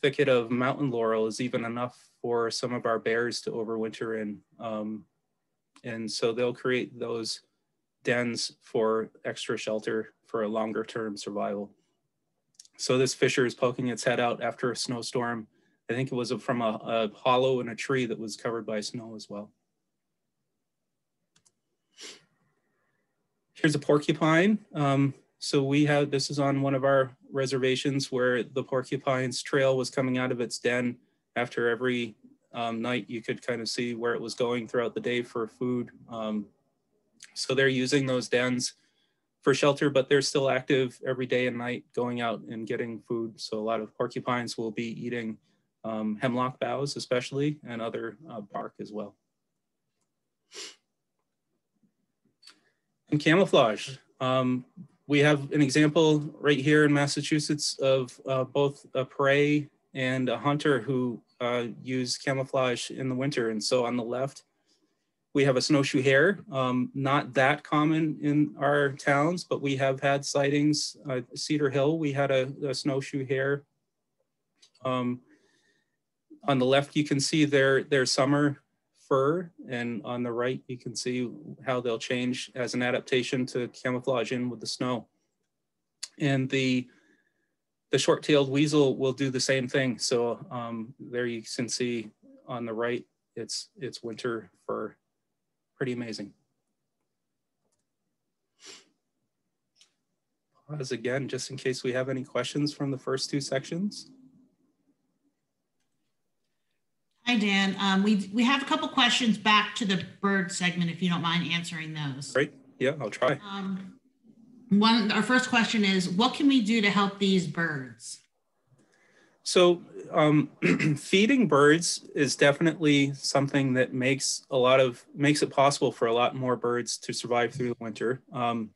thicket of mountain laurel is even enough for some of our bears to overwinter in. Um, and so they'll create those dens for extra shelter for a longer term survival. So this fisher is poking its head out after a snowstorm. I think it was from a, a hollow in a tree that was covered by snow as well. Here's a porcupine. Um, So we have, this is on one of our reservations where the porcupine's trail was coming out of its den. After every um, night, you could kind of see where it was going throughout the day for food. Um, so they're using those dens for shelter, but they're still active every day and night going out and getting food. So a lot of porcupines will be eating um, hemlock boughs especially and other uh, bark as well. And camouflage. Um, we have an example right here in Massachusetts of uh, both a prey and a hunter who uh, use camouflage in the winter. And so on the left, we have a snowshoe hare, um, not that common in our towns, but we have had sightings. Uh, Cedar Hill, we had a, a snowshoe hare. Um, on the left, you can see their, their summer fur, and on the right, you can see how they'll change as an adaptation to camouflage in with the snow. And the, the short-tailed weasel will do the same thing. So um, there you can see on the right, it's, it's winter fur pretty amazing. Pause again, just in case we have any questions from the first two sections. Hi, Dan. Um, we, we have a couple questions back to the bird segment, if you don't mind answering those. Great. Yeah, I'll try. Um, one, our first question is, what can we do to help these birds? So um, *clears throat* feeding birds is definitely something that makes a lot of makes it possible for a lot more birds to survive through the winter. Um,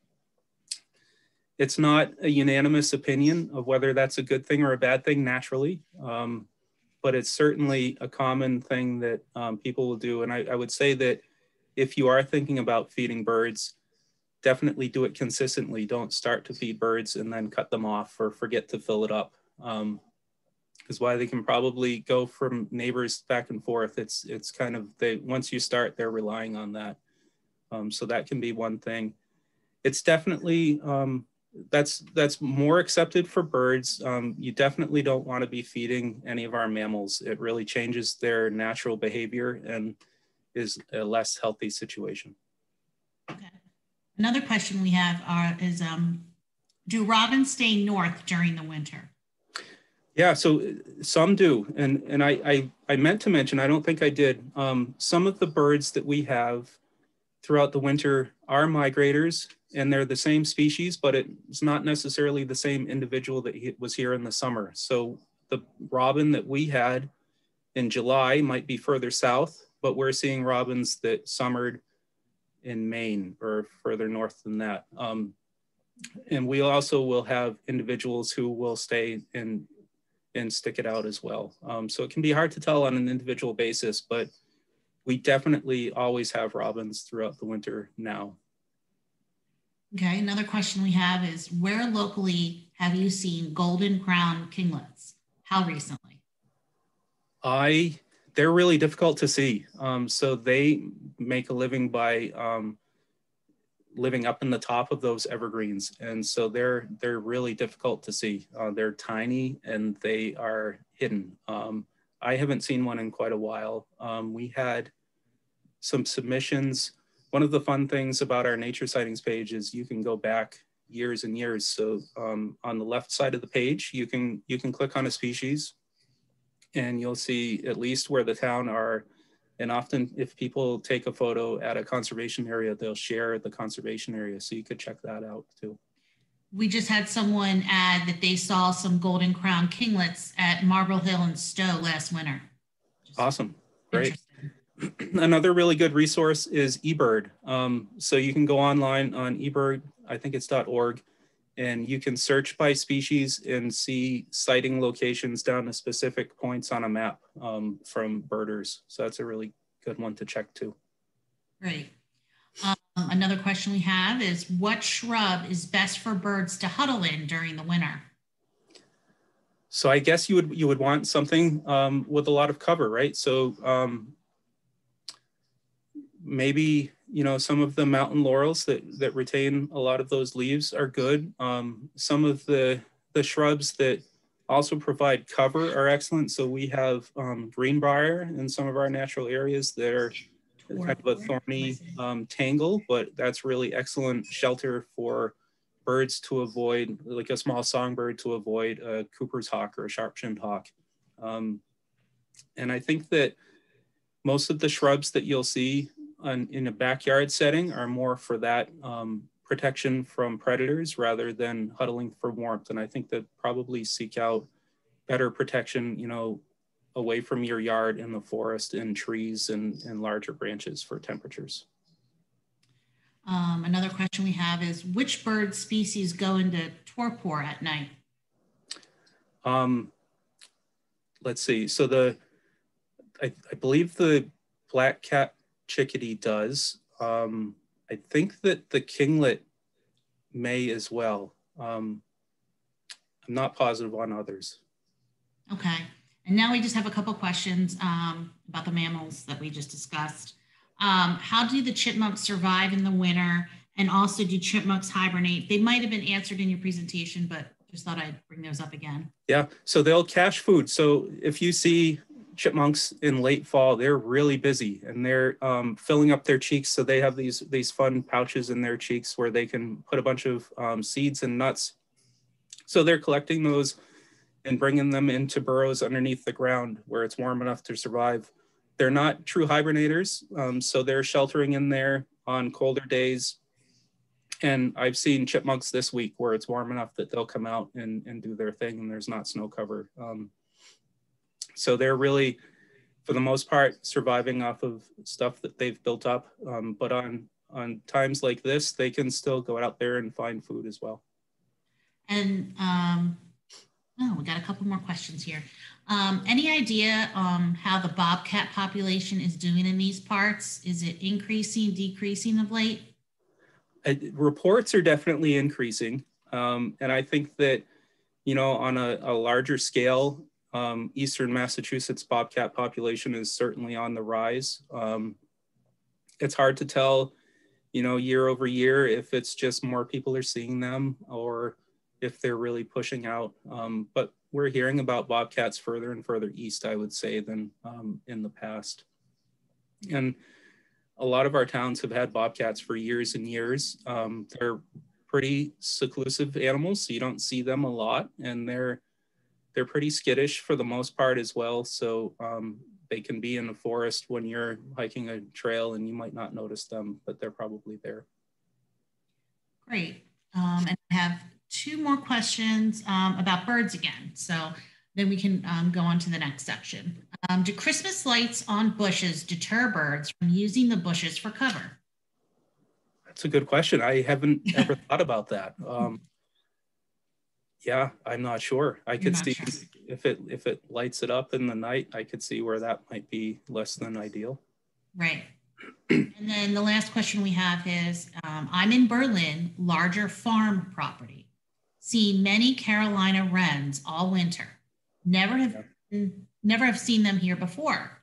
it's not a unanimous opinion of whether that's a good thing or a bad thing naturally, um, but it's certainly a common thing that um, people will do. And I, I would say that if you are thinking about feeding birds, definitely do it consistently. Don't start to feed birds and then cut them off or forget to fill it up. Um, is why they can probably go from neighbors back and forth. It's it's kind of they once you start, they're relying on that. Um, so that can be one thing. It's definitely um, that's that's more accepted for birds. Um, you definitely don't want to be feeding any of our mammals. It really changes their natural behavior and is a less healthy situation. Okay. Another question we have are, is um, do robins stay north during the winter? Yeah, so uh, some do, and and I I, I meant to mention, I don't think I did. Um, some of the birds that we have throughout the winter are migrators, and they're the same species, but it's not necessarily the same individual that was here in the summer. So the robin that we had in July might be further south, but we're seeing robins that summered in Maine or further north than that. Um, and we also will have individuals who will stay in and stick it out as well. Um, so it can be hard to tell on an individual basis, but we definitely always have robins throughout the winter now. Okay, another question we have is where locally have you seen golden crown kinglets? How recently? I, they're really difficult to see. Um, so they make a living by um, living up in the top of those evergreens. And so they're, they're really difficult to see. Uh, they're tiny and they are hidden. Um, I haven't seen one in quite a while. Um, we had some submissions. One of the fun things about our nature sightings page is you can go back years and years. So um, on the left side of the page, you can, you can click on a species and you'll see at least where the town are and often if people take a photo at a conservation area, they'll share the conservation area. So you could check that out too. We just had someone add that they saw some golden crown kinglets at Marble Hill and Stow last winter. Just awesome. Great. *clears throat* Another really good resource is eBird. Um, so you can go online on eBird, I think it's .org, and you can search by species and see sighting locations down to specific points on a map um, from birders. So that's a really good one to check too. Great. Um, another question we have is what shrub is best for birds to huddle in during the winter? So I guess you would you would want something um, with a lot of cover, right? So um, maybe you know some of the mountain laurels that that retain a lot of those leaves are good um, some of the the shrubs that also provide cover are excellent so we have um, greenbrier in some of our natural areas that are kind of a thorny um, tangle but that's really excellent shelter for birds to avoid, like a small songbird to avoid a Cooper's hawk or a sharp-shinned hawk. Um, and I think that most of the shrubs that you'll see on, in a backyard setting are more for that um, protection from predators rather than huddling for warmth. And I think that probably seek out better protection, you know, away from your yard in the forest and trees and, and larger branches for temperatures. Um, another question we have is which bird species go into torpor at night? Um, let's see. So the, I, I believe the black cap chickadee does. Um, I think that the kinglet may as well. Um, I'm not positive on others. Okay. And now we just have a couple questions um, about the mammals that we just discussed. Um, how do the chipmunks survive in the winter? And also, do chipmunks hibernate? They might have been answered in your presentation, but just thought I'd bring those up again. Yeah, so they'll cache food. So if you see chipmunks in late fall, they're really busy and they're um, filling up their cheeks. So they have these these fun pouches in their cheeks where they can put a bunch of um, seeds and nuts. So they're collecting those and bringing them into burrows underneath the ground where it's warm enough to survive. They're not true hibernators, um, so they're sheltering in there on colder days. And I've seen chipmunks this week where it's warm enough that they'll come out and, and do their thing and there's not snow cover. So they're really, for the most part, surviving off of stuff that they've built up. Um, but on on times like this, they can still go out there and find food as well. And um, oh, we got a couple more questions here. Um, any idea um, how the bobcat population is doing in these parts? Is it increasing, decreasing of late? Uh, reports are definitely increasing. Um, and I think that, you know, on a, a larger scale, um, Eastern Massachusetts bobcat population is certainly on the rise. Um, it's hard to tell, you know, year over year if it's just more people are seeing them or if they're really pushing out. Um, but we're hearing about bobcats further and further east, I would say, than um, in the past. And a lot of our towns have had bobcats for years and years. Um, they're pretty seclusive animals, so you don't see them a lot, and they're they're pretty skittish for the most part as well. So um, they can be in the forest when you're hiking a trail and you might not notice them, but they're probably there. Great. Um, and I have two more questions um, about birds again. So then we can um, go on to the next section. Um, do Christmas lights on bushes deter birds from using the bushes for cover? That's a good question. I haven't ever *laughs* thought about that. Yeah, I'm not sure. I could see sure. if it if it lights it up in the night, I could see where that might be less than ideal. Right. and then the last question we have is um, I'm in Berlin, larger farm property. see many Carolina wrens all winter. Never have yeah. never have seen them here before.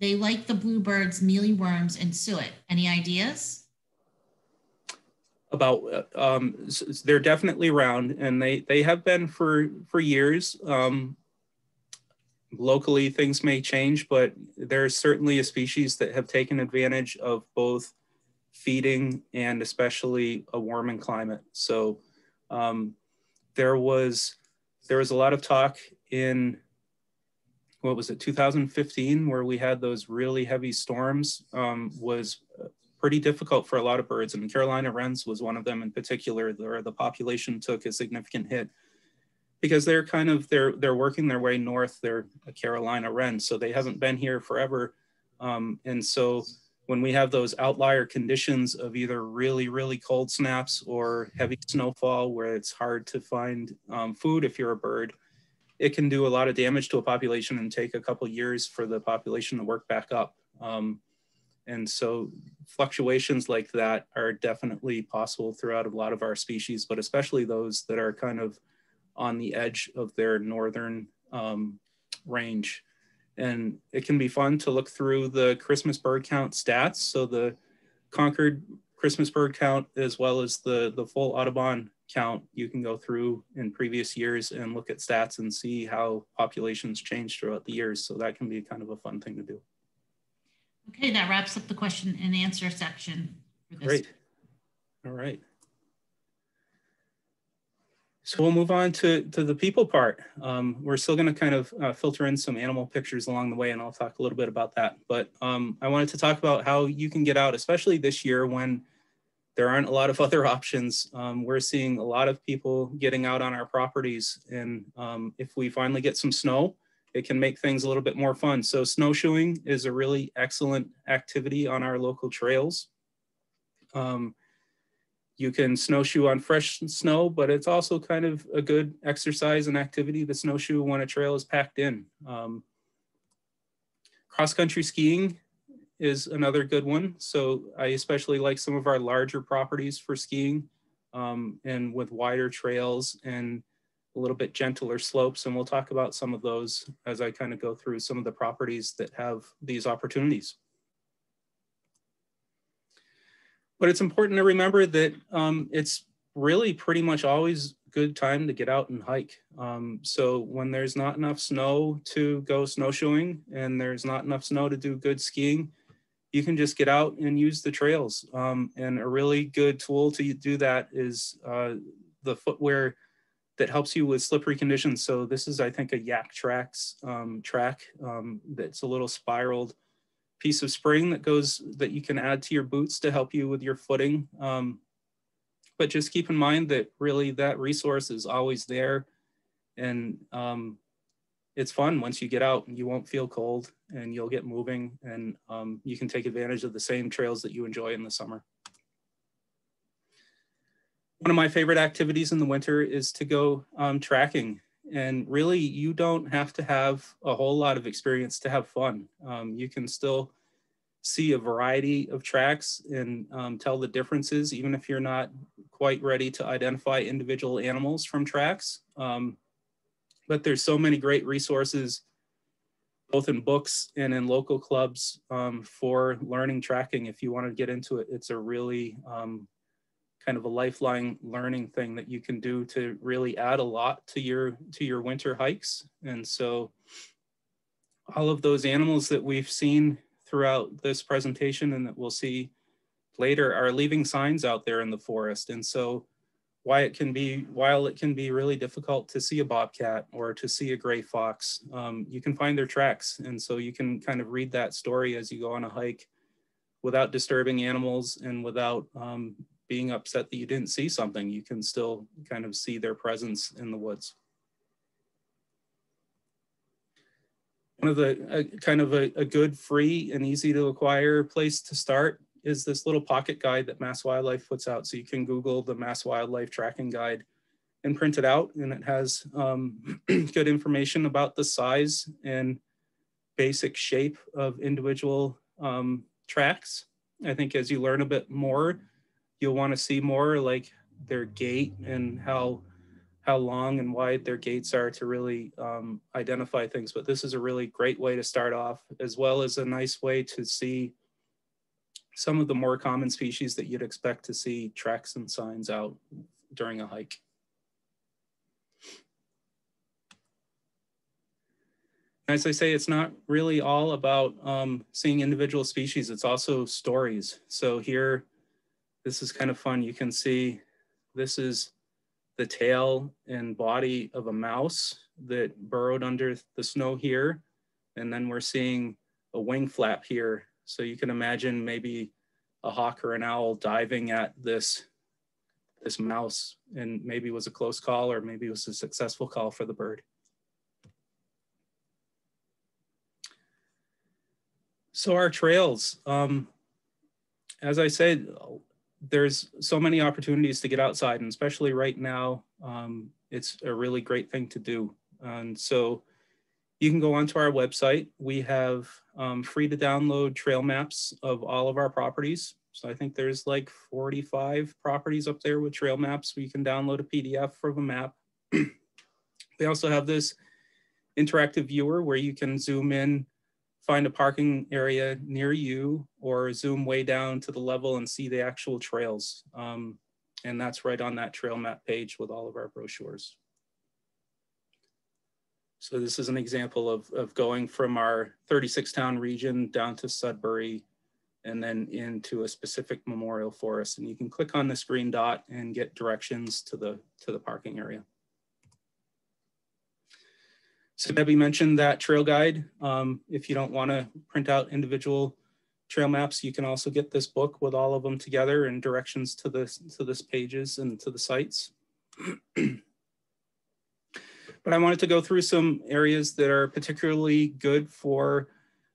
They like the bluebirds, mealyworms, and suet. Any ideas? About um, they're definitely around and they they have been for for years. Um, locally things may change but there's certainly a species that have taken advantage of both feeding and especially a warming climate. So um, there was there was a lot of talk in what was it 2015 where we had those really heavy storms um, was pretty difficult for a lot of birds. And Carolina wrens was one of them in particular, where the population took a significant hit because they're kind of they're they're working their way north. They're a Carolina wren, so they haven't been here forever. Um, and so when we have those outlier conditions of either really really cold snaps or heavy snowfall, where it's hard to find um, food if you're a bird, it can do a lot of damage to a population and take a couple years for the population to work back up. Um, and so fluctuations like that are definitely possible throughout a lot of our species, but especially those that are kind of on the edge of their northern um, range. And it can be fun to look through the Christmas bird count stats. So the Concord Christmas bird count, as well as the, the full Audubon count, you can go through in previous years and look at stats and see how populations change throughout the years. So that can be kind of a fun thing to do. Okay, that wraps up the question and answer section for this. Great. All right. So we'll move on to, to the people part. Um, we're still going to kind of uh, filter in some animal pictures along the way, and I'll talk a little bit about that. But um, I wanted to talk about how you can get out, especially this year when there aren't a lot of *laughs* other options. Um, we're seeing a lot of people getting out on our properties. And um, if we finally get some snow, it can make things a little bit more fun. So snowshoeing is a really excellent activity on our local trails. Um, you can snowshoe on fresh snow, but it's also kind of a good exercise and activity The snowshoe when a trail is packed in. Um, cross country skiing is another good one. So I especially like some of our larger properties for skiing um, and with wider trails and a little bit gentler slopes. And we'll talk about some of those as I kind of go through some of the properties that have these opportunities. But it's important to remember that um, it's really pretty much always good time to get out and hike. Um, so when there's not enough snow to go snowshoeing and there's not enough snow to do good skiing, you can just get out and use the trails. Um, and a really good tool to do that is uh, the footwear that helps you with slippery conditions. So this is, I think, a Yaktrax um, track um, that's a little spiraled piece of spring that goes that you can add to your boots to help you with your footing. Um, but just keep in mind that really that resource is always there and um, it's fun once you get out and you won't feel cold and you'll get moving and um, you can take advantage of the same trails that you enjoy in the summer. One of my favorite activities in the winter is to go um, tracking and really, you don't have to have a whole lot of experience to have fun. Um, you can still see a variety of tracks and um, tell the differences, even if you're not quite ready to identify individual animals from tracks. Um, but there's so many great resources, both in books and in local clubs um, for learning tracking. If you want to get into it, it's a really um, kind of a lifelong learning thing that you can do to really add a lot to your to your winter hikes. And so all of those animals that we've seen throughout this presentation and that we'll see later are leaving signs out there in the forest. And so why it can be, while it can be really difficult to see a bobcat or to see a gray fox, um, you can find their tracks. And so you can kind of read that story as you go on a hike without disturbing animals and without um, being upset that you didn't see something, you can still kind of see their presence in the woods. One of the kind of a, a good, free and easy to acquire place to start is this little pocket guide that Mass Wildlife puts out. So you can Google the Mass Wildlife Tracking Guide and print it out. And it has um, *clears throat* good information about the size and basic shape of individual um, tracks. I think as you learn a bit more, you'll want to see more like their gait and how how long and wide their gaits are to really um, identify things. But this is a really great way to start off, as well as a nice way to see some of the more common species that you'd expect to see tracks and signs out during a hike. As I say, it's not really all about um, seeing individual species, it's also stories. So here, this is kind of fun. You can see this is the tail and body of a mouse that burrowed under the snow here. And then we're seeing a wing flap here. So you can imagine maybe a hawk or an owl diving at this, this mouse and maybe was a close call or maybe it was a successful call for the bird. So our trails, um, as I said, there's so many opportunities to get outside and especially right now um, it's a really great thing to do. And so you can go onto our website. We have um, free to download trail maps of all of our properties. So i think there's like 45 properties up there with trail maps you can download a pdf from a map. *clears throat* We also have this interactive viewer where you can zoom in find a parking area near you or zoom way down to the level and see the actual trails. Um, and that's right on that trail map page with all of our brochures. So this is an example of, of going from our 36 town region down to Sudbury and then into a specific memorial forest. And you can click on this green dot and get directions to the, to the parking area. So Debbie mentioned that trail guide. Um, if you don't want to print out individual trail maps, you can also get this book with all of them together and directions to this to this pages and to the sites. *clears throat* but I wanted to go through some areas that are particularly good for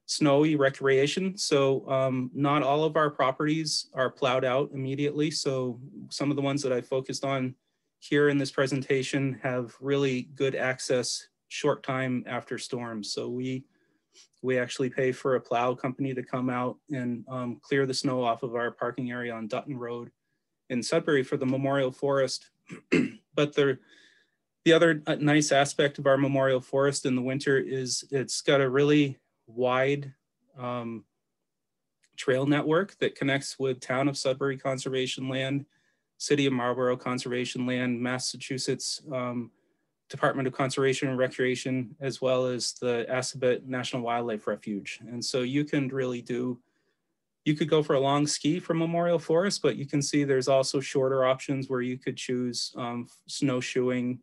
snowy recreation. So um, not all of our properties are plowed out immediately. So some of the ones that I focused on here in this presentation have really good access short time after storms. So we we actually pay for a plow company to come out and um, clear the snow off of our parking area on Dutton Road in Sudbury for the Memorial Forest. *clears throat* but the the other uh, nice aspect of our Memorial Forest in the winter is it's got a really wide um, trail network that connects with town of Sudbury Conservation Land, City of Marlborough Conservation Land, Massachusetts um, Department of Conservation and Recreation, as well as the Assabet National Wildlife Refuge. And so you can really do, you could go for a long ski from Memorial Forest, but you can see there's also shorter options where you could choose um, snowshoeing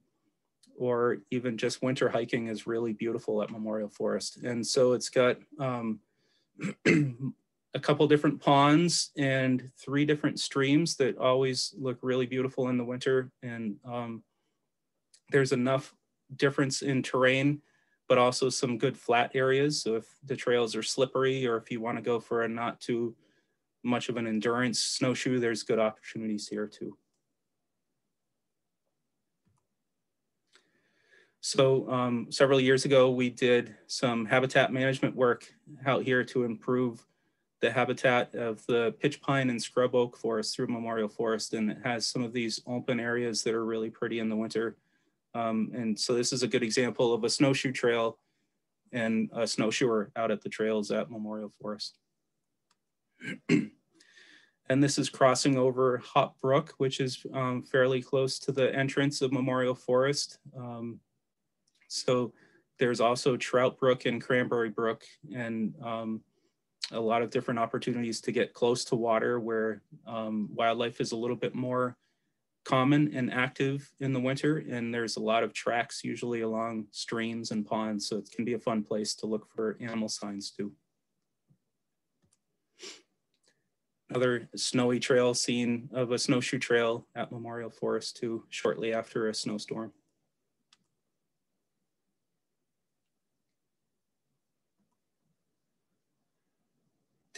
or even just winter hiking is really beautiful at Memorial Forest. And so it's got um, *clears throat* a couple different ponds and three different streams that always look really beautiful in the winter. And um, there's enough difference in terrain, but also some good flat areas. So if the trails are slippery or if you want to go for a not too much of an endurance snowshoe, there's good opportunities here too. So um, several years ago, we did some habitat management work out here to improve the habitat of the pitch pine and scrub oak forest through Memorial Forest. And it has some of these open areas that are really pretty in the winter. Um, and so this is a good example of a snowshoe trail and a snowshoer out at the trails at Memorial Forest. *clears throat* and this is crossing over Hop Brook, which is um, fairly close to the entrance of Memorial Forest. Um, so there's also Trout Brook and Cranberry Brook and um, a lot of different opportunities to get close to water where um, wildlife is a little bit more common and active in the winter. And there's a lot of tracks usually along streams and ponds. So it can be a fun place to look for animal signs too. Another snowy trail scene of a snowshoe trail at Memorial Forest too, shortly after a snowstorm.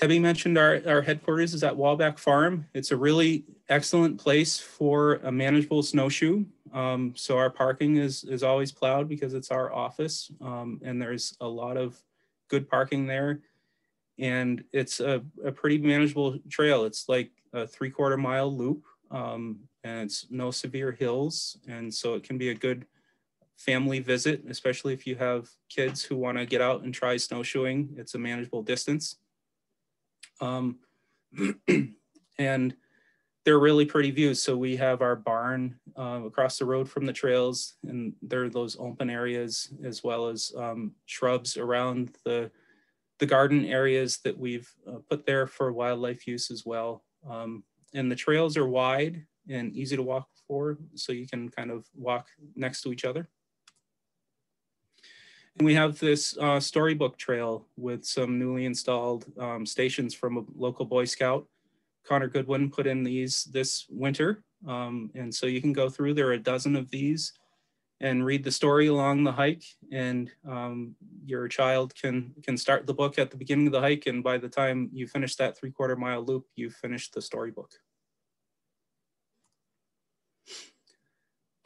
Debbie mentioned our, our headquarters is at Wolbach Farm. It's a really excellent place for a manageable snowshoe. Um, so our parking is, is always plowed because it's our office um, and there's a lot of good parking there. And it's a, a pretty manageable trail. It's like a three quarter mile loop um, and it's no severe hills. And so it can be a good family visit, especially if you have kids who wanna get out and try snowshoeing. It's a manageable distance. Um, *clears throat* and they're really pretty views. So we have our barn uh, across the road from the trails, and there are those open areas as well as um, shrubs around the the garden areas that we've uh, put there for wildlife use as well. Um, and the trails are wide and easy to walk for, so you can kind of walk next to each other. We have this uh, storybook trail with some newly installed um, stations from a local Boy Scout. Connor Goodwin put in these this winter. Um, and so you can go through, there are a dozen of these and read the story along the hike. And um, your child can, can start the book at the beginning of the hike. And by the time you finish that three quarter mile loop, you've finished the storybook.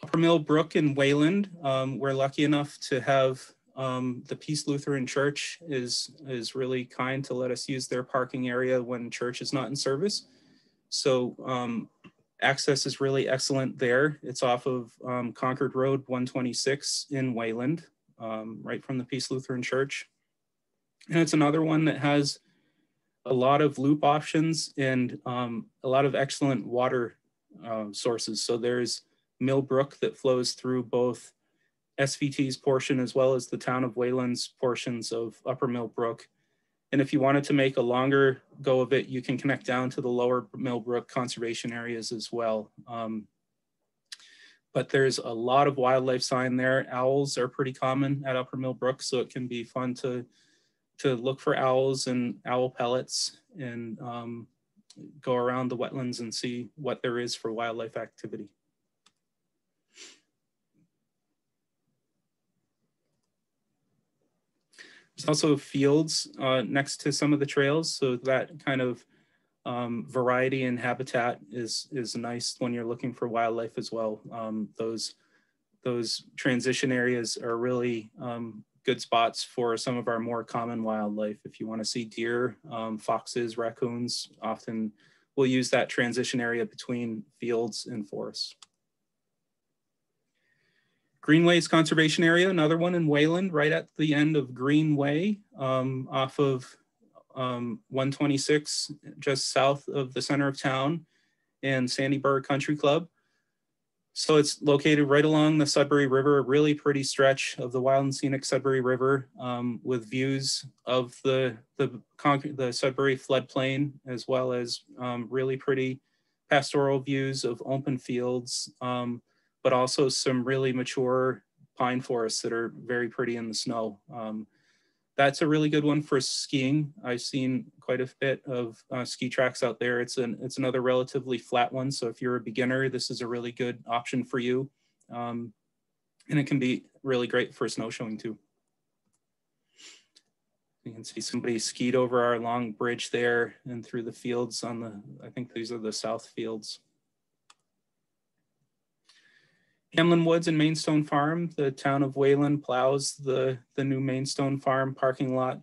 Upper Mill Brook in Wayland, um, we're lucky enough to have um, the Peace Lutheran Church is, is really kind to let us use their parking area when church is not in service. So um, access is really excellent there. It's off of um, Concord Road 126 in Wayland, um, right from the Peace Lutheran Church. And it's another one that has a lot of loop options and um, a lot of excellent water uh, sources. So there's Mill Brook that flows through both SVT's portion as well as the town of Wayland's portions of Upper Millbrook. And if you wanted to make a longer go of it, you can connect down to the lower Millbrook conservation areas as well. Um, but there's a lot of wildlife sign there. Owls are pretty common at Upper Millbrook, so it can be fun to to look for owls and owl pellets and um, go around the wetlands and see what there is for wildlife activity. There's also fields uh, next to some of the trails, so that kind of um, variety and habitat is is nice when you're looking for wildlife as well. Um, those those transition areas are really um, good spots for some of our more common wildlife. If you want to see deer, um, foxes, raccoons, often we'll use that transition area between fields and forests. Greenways Conservation Area, another one in Wayland, right at the end of Greenway, um, off of um, 126, just south of the center of town, and Sandy Burr Country Club. So it's located right along the Sudbury River, a really pretty stretch of the wild and scenic Sudbury River um, with views of the, the, the Sudbury floodplain, as well as um, really pretty pastoral views of open fields, um, but also some really mature pine forests that are very pretty in the snow. Um, that's a really good one for skiing. I've seen quite a bit of uh, ski tracks out there. It's an it's another relatively flat one. So if you're a beginner, this is a really good option for you. Um, and it can be really great for snowshoeing too. You can see somebody skied over our long bridge there and through the fields on the, I think these are the south fields. Hamlen Woods and Mainstone Farm, the town of Wayland plows the, the new Mainstone Farm parking lot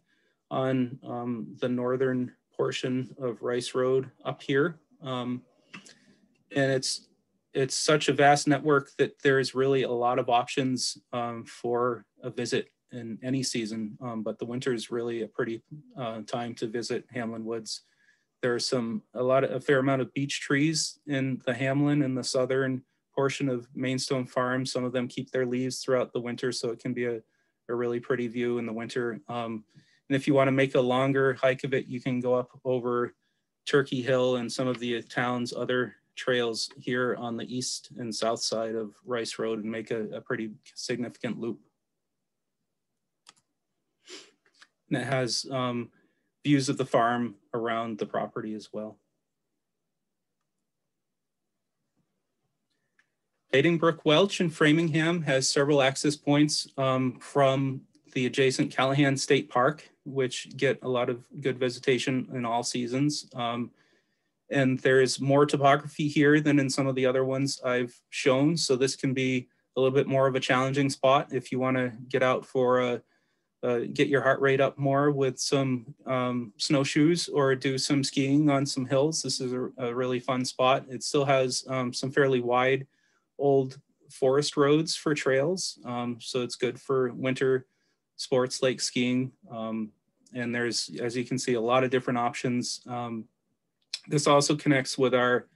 on um, the northern portion of Rice Road up here. Um, and it's it's such a vast network that there's really a lot of options um, for a visit in any season. Um, but the winter is really a pretty uh, time to visit Hamlen Woods. There are some a lot of a fair amount of beech trees in the Hamlen and the southern portion of Mainstone Farm. Some of them keep their leaves throughout the winter, so it can be a, a really pretty view in the winter. Um, and if you want to make a longer hike of it, you can go up over Turkey Hill and some of the town's other trails here on the east and south side of Rice Road and make a, a pretty significant loop. And it has um, views of the farm around the property as well. Baiting Brook Welch in Framingham has several access points um, from the adjacent Callahan State Park, which get a lot of good visitation in all seasons. Um, and there's more topography here than in some of the other ones I've shown. So this can be a little bit more of a challenging spot if you want to get out for a, uh, get your heart rate up more with some um, snowshoes or do some skiing on some hills. This is a, a really fun spot. It still has um, some fairly wide old forest roads for trails. Um, so it's good for winter sports like skiing. Um, and there's, as you can see, a lot of different options. Um, this also connects with our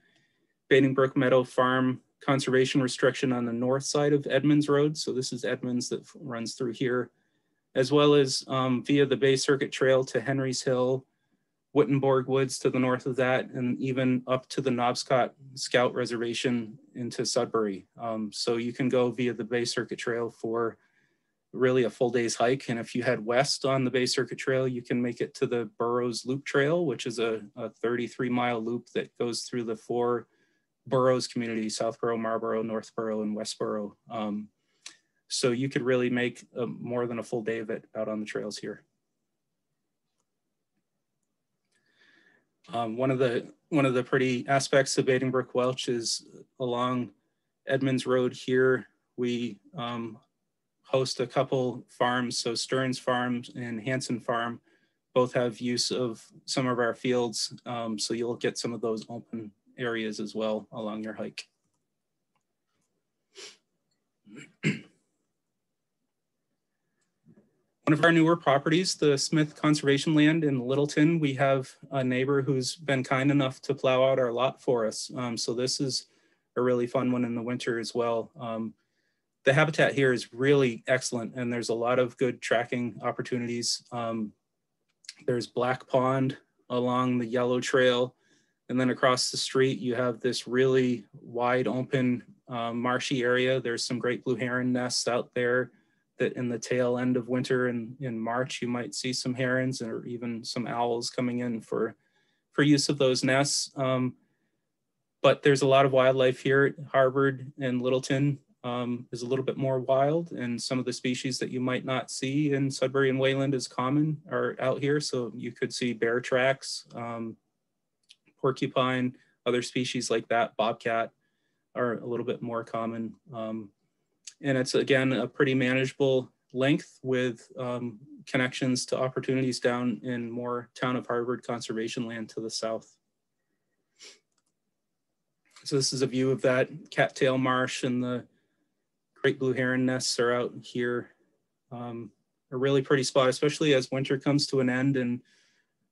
Baiting Brook Meadow Farm conservation restriction on the north side of Edmands Road. So this is Edmands that runs through here, as well as um, via the Bay Circuit Trail to Henry's Hill Wittenborg Woods to the north of that, and even up to the Nobscot Scout Reservation into Sudbury. Um, so you can go via the Bay Circuit Trail for really a full day's hike. And if you head west on the Bay Circuit Trail, you can make it to the Boroughs Loop Trail, which is a, a 33 mile loop that goes through the four boroughs community, Southborough, Marlborough, Northborough, and Westborough. Um, so you could really make a, more than a full day of it out on the trails here. Um, one of the one of the pretty aspects of Baiting Brook Welch is along Edmands Road here. We um, host a couple farms, so Stearns Farm and Hanson Farm, both have use of some of our fields. Um, so you'll get some of those open areas as well along your hike. *clears throat* One of our newer properties, the Smith Conservation Land in Littleton, we have a neighbor who's been kind enough to plow out our lot for us. Um, so this is a really fun one in the winter as well. Um, the habitat here is really excellent and there's a lot of good tracking opportunities. Um, there's Black Pond along the Yellow Trail. And then across the street, you have this really wide open um, marshy area. There's some great blue heron nests out there that in the tail end of winter and in March, you might see some herons or even some owls coming in for, for use of those nests. Um, but there's a lot of wildlife here at Harvard and Littleton um, is a little bit more wild and some of the species that you might not see in Sudbury and Wayland is common are out here. So you could see bear tracks, um, porcupine, other species like that, bobcat are a little bit more common. Um, and it's again, a pretty manageable length with um, connections to opportunities down in more town of Harvard conservation land to the south. So this is a view of that cattail marsh and the great blue heron nests are out here. Um, a really pretty spot, especially as winter comes to an end and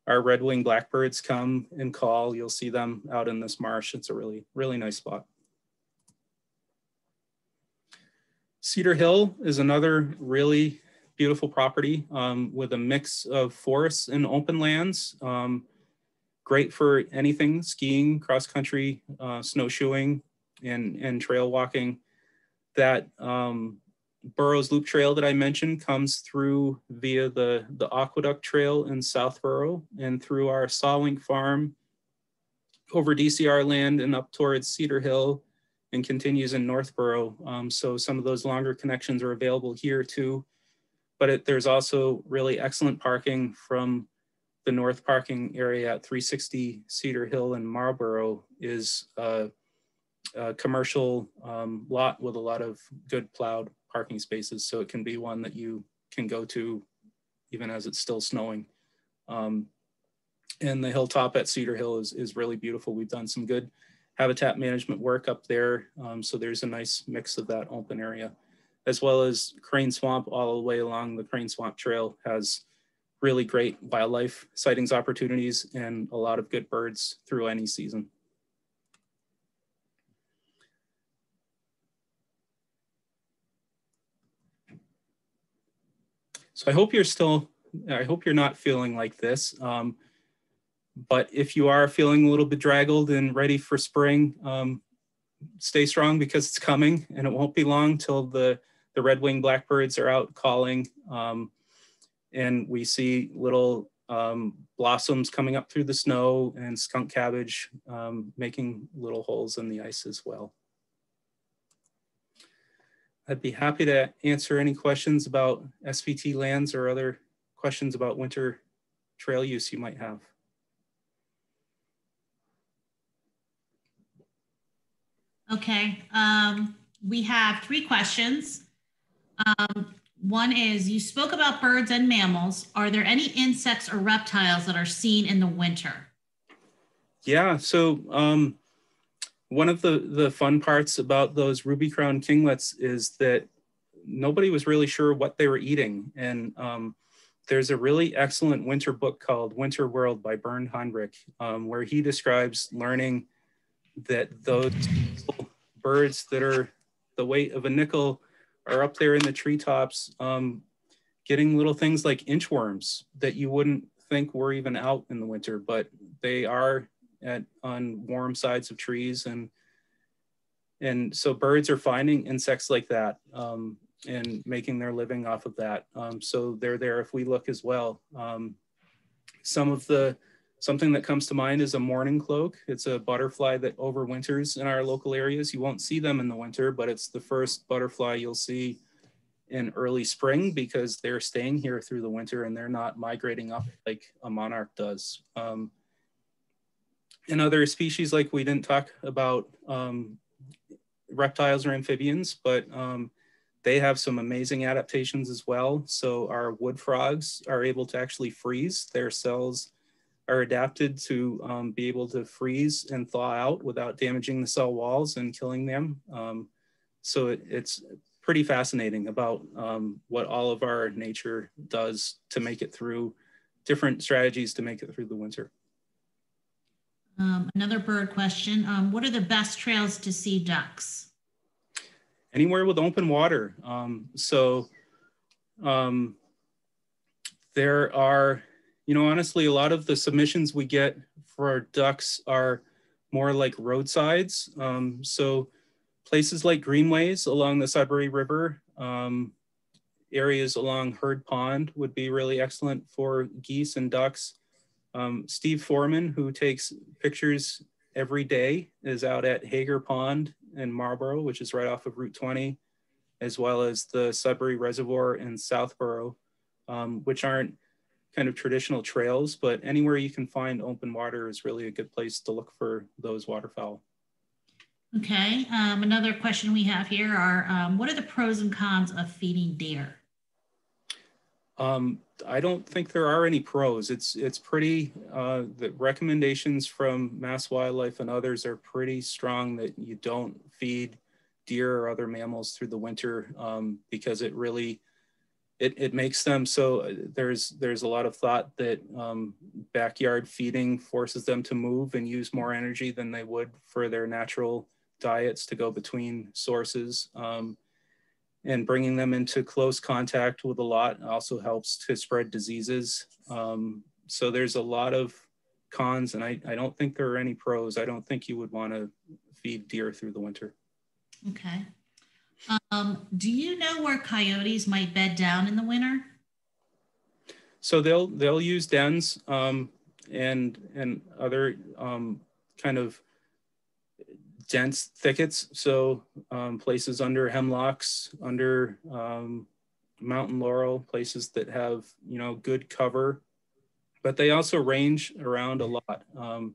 our red-winged blackbirds come and call. You'll see them out in this marsh. It's a really, really nice spot. Cedar Hill is another really beautiful property um, with a mix of forests and open lands. Um, great for anything, skiing, cross country, uh, snowshoeing, and, and trail walking that um, Boroughs Loop Trail that I mentioned comes through via the, the Aqueduct Trail in Southborough and through our Sawink Farm over DCR land and up towards Cedar Hill and continues in Northborough. Um, so some of those longer connections are available here too. But it, there's also really excellent parking from the north parking area at 360 Cedar Hill and Marlborough is uh, a commercial um, lot with a lot of good plowed parking spaces. So it can be one that you can go to even as it's still snowing. Um, and the hilltop at Cedar Hill is, is really beautiful. We've done some good habitat management work up there. Um, so there's a nice mix of that open area, as well as Crane Swamp all the way along the Crane Swamp Trail has really great wildlife sightings opportunities and a lot of good birds through any season. So I hope you're still, I hope you're not feeling like this. Um, but if you are feeling a little bit draggled and ready for spring, um, stay strong because it's coming and it won't be long till the, the red-winged blackbirds are out calling. Um, and we see little um, blossoms coming up through the snow and skunk cabbage um, making little holes in the ice as well. I'd be happy to answer any questions about SVT lands or other questions about winter trail use you might have. Okay, um, we have three questions. Um, one is, you spoke about birds and mammals. Are there any insects or reptiles that are seen in the winter? Yeah, so um, one of the the fun parts about those ruby crown kinglets is that nobody was really sure what they were eating and um, there's a really excellent winter book called winter world by bernd heinrich um, where he describes learning that those birds that are the weight of a nickel are up there in the treetops um, getting little things like inchworms that you wouldn't think were even out in the winter but they are at on warm sides of trees and and so birds are finding insects like that um, and making their living off of that. Um, so they're there if we look as well. Um, some of the something that comes to mind is a mourning cloak. It's a butterfly that overwinters in our local areas. You won't see them in the winter, but it's the first butterfly you'll see in early spring because they're staying here through the winter and they're not migrating up like a monarch does. Um, in other species, like we didn't talk about um, reptiles or amphibians, but um, they have some amazing adaptations as well. So our wood frogs are able to actually freeze. Their cells are adapted to um, be able to freeze and thaw out without damaging the cell walls and killing them. Um, so it, it's pretty fascinating about um, what all of our nature does to make it through different strategies to make it through the winter. Um, another bird question. Um, what are the best trails to see ducks? Anywhere with open water. Um, so um, there are, you know, honestly, a lot of the submissions we get for our ducks are more like roadsides. Um, so places like greenways along the Sudbury River, um, areas along Heard Pond would be really excellent for geese and ducks. Um, Steve Foreman, who takes pictures every day, is out at Hager Pond in Marlborough, which is right off of Route 20, as well as the Sudbury Reservoir in Southborough, um, which aren't kind of traditional trails, but anywhere you can find open water is really a good place to look for those waterfowl. Okay, um, another question we have here are um, what are the pros and cons of feeding deer? Um, I don't think there are any pros. It's it's pretty. Uh, the recommendations from Mass Wildlife and others are pretty strong that you don't feed deer or other mammals through the winter um, because it really it, it makes them so uh, there's there's a lot of thought that um, backyard feeding forces them to move and use more energy than they would for their natural diets to go between sources. Um, and bringing them into close contact with a lot also helps to spread diseases. Um, so there's a lot of cons and I, I don't think there are any pros. I don't think you would want to feed deer through the winter. Okay. Um, do you know where coyotes might bed down in the winter? So they'll they'll use dens um, and and other um, kind of dense thickets. So um, places under hemlocks, under um, mountain laurel, places that have, you know, good cover, but they also range around a lot. Um,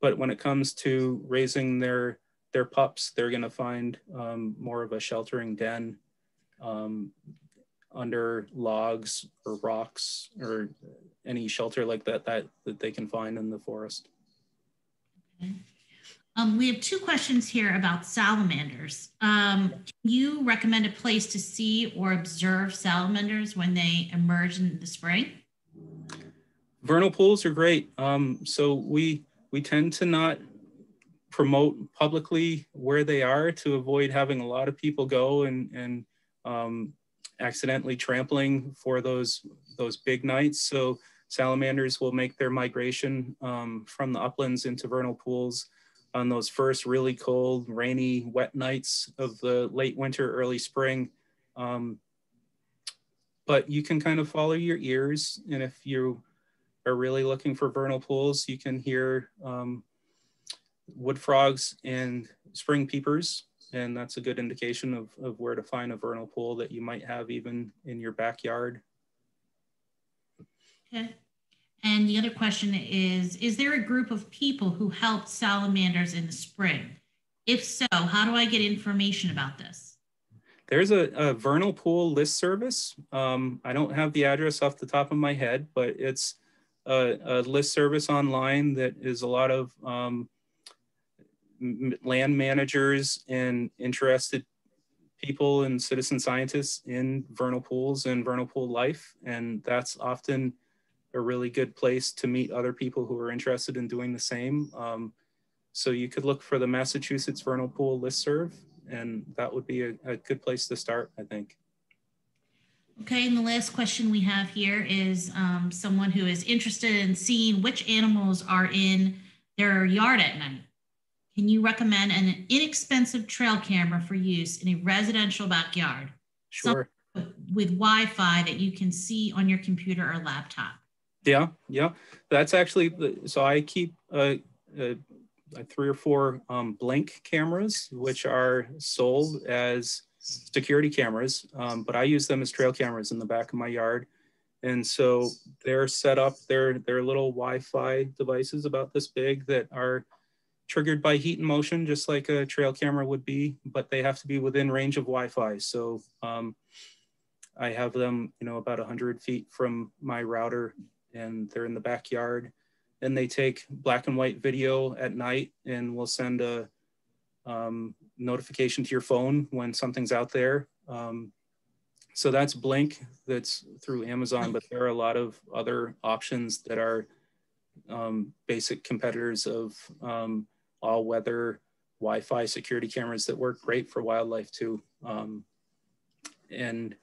but when it comes to raising their, their pups, they're gonna find um, more of a sheltering den um, under logs or rocks or any shelter like that, that, that they can find in the forest. Okay. Um, we have two questions here about salamanders. Um, can you recommend a place to see or observe salamanders when they emerge in the spring? Vernal pools are great. Um, so we we tend to not promote publicly where they are to avoid having a lot of people go and and um, accidentally trampling for those those big nights. So salamanders will make their migration um, from the uplands into vernal pools on those first really cold, rainy, wet nights of the late winter, early spring. Um, but you can kind of follow your ears. And if you are really looking for vernal pools, you can hear um, wood frogs and spring peepers. And that's a good indication of, of where to find a vernal pool that you might have even in your backyard. Okay. And the other question is Is there a group of people who helped salamanders in the spring? If so, how do I get information about this? There's a, a vernal pool listserv. Um, I don't have the address off the top of my head, but it's a, a listserv online that is a lot of um, land managers and interested people and citizen scientists in vernal pools and vernal pool life. And that's often a really good place to meet other people who are interested in doing the same. Um, so you could look for the Massachusetts Vernal Pool listserv, and that would be a, a good place to start, I think. Okay, and the last question we have here is um, someone who is interested in seeing which animals are in their yard at night. Can you recommend an inexpensive trail camera for use in a residential backyard? Sure. With Wi-Fi that you can see on your computer or laptop. Yeah, yeah. That's actually so. I keep uh, uh, three or four um, Blink cameras, which are sold as security cameras, um, but I use them as trail cameras in the back of my yard. And so they're set up. They're they're little Wi-Fi devices about this big that are triggered by heat and motion, just like a trail camera would be, but they have to be within range of Wi-Fi. So um, I have them, you know, about 100 feet from my router and they're in the backyard and they take black and white video at night and will send a um, notification to your phone when something's out there. Um, so that's Blink, that's through Amazon, but there are a lot of other options that are um, basic competitors of um, all weather Wi-Fi security cameras that work great for wildlife too. Um, and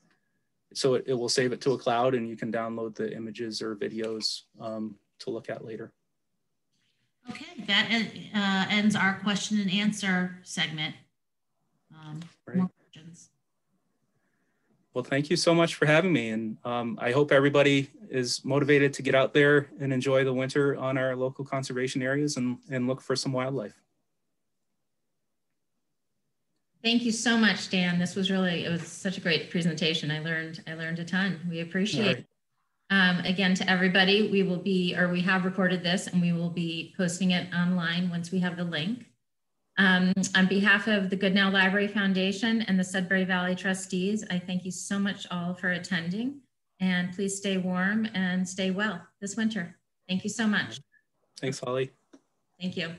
so it, it, will save it to a cloud and you can download the images or videos um, to look at later. Okay, that uh, ends our question and answer segment. Um, Great. more? Well, thank you so much for having me. And um, I hope everybody is motivated to get out there and enjoy the winter on our local conservation areas and, and look for some wildlife. Thank you so much, Dan. This was really, it was such a great presentation. I learned, I learned a ton. We appreciate it. Um, again, to everybody, we will be, or we have recorded this and we will be posting it online once we have the link. Um, on behalf of the Goodnow Library Foundation and the Sudbury Valley trustees, I thank you so much all for attending and please stay warm and stay well this winter. Thank you so much. Thanks, Holly. Thank you.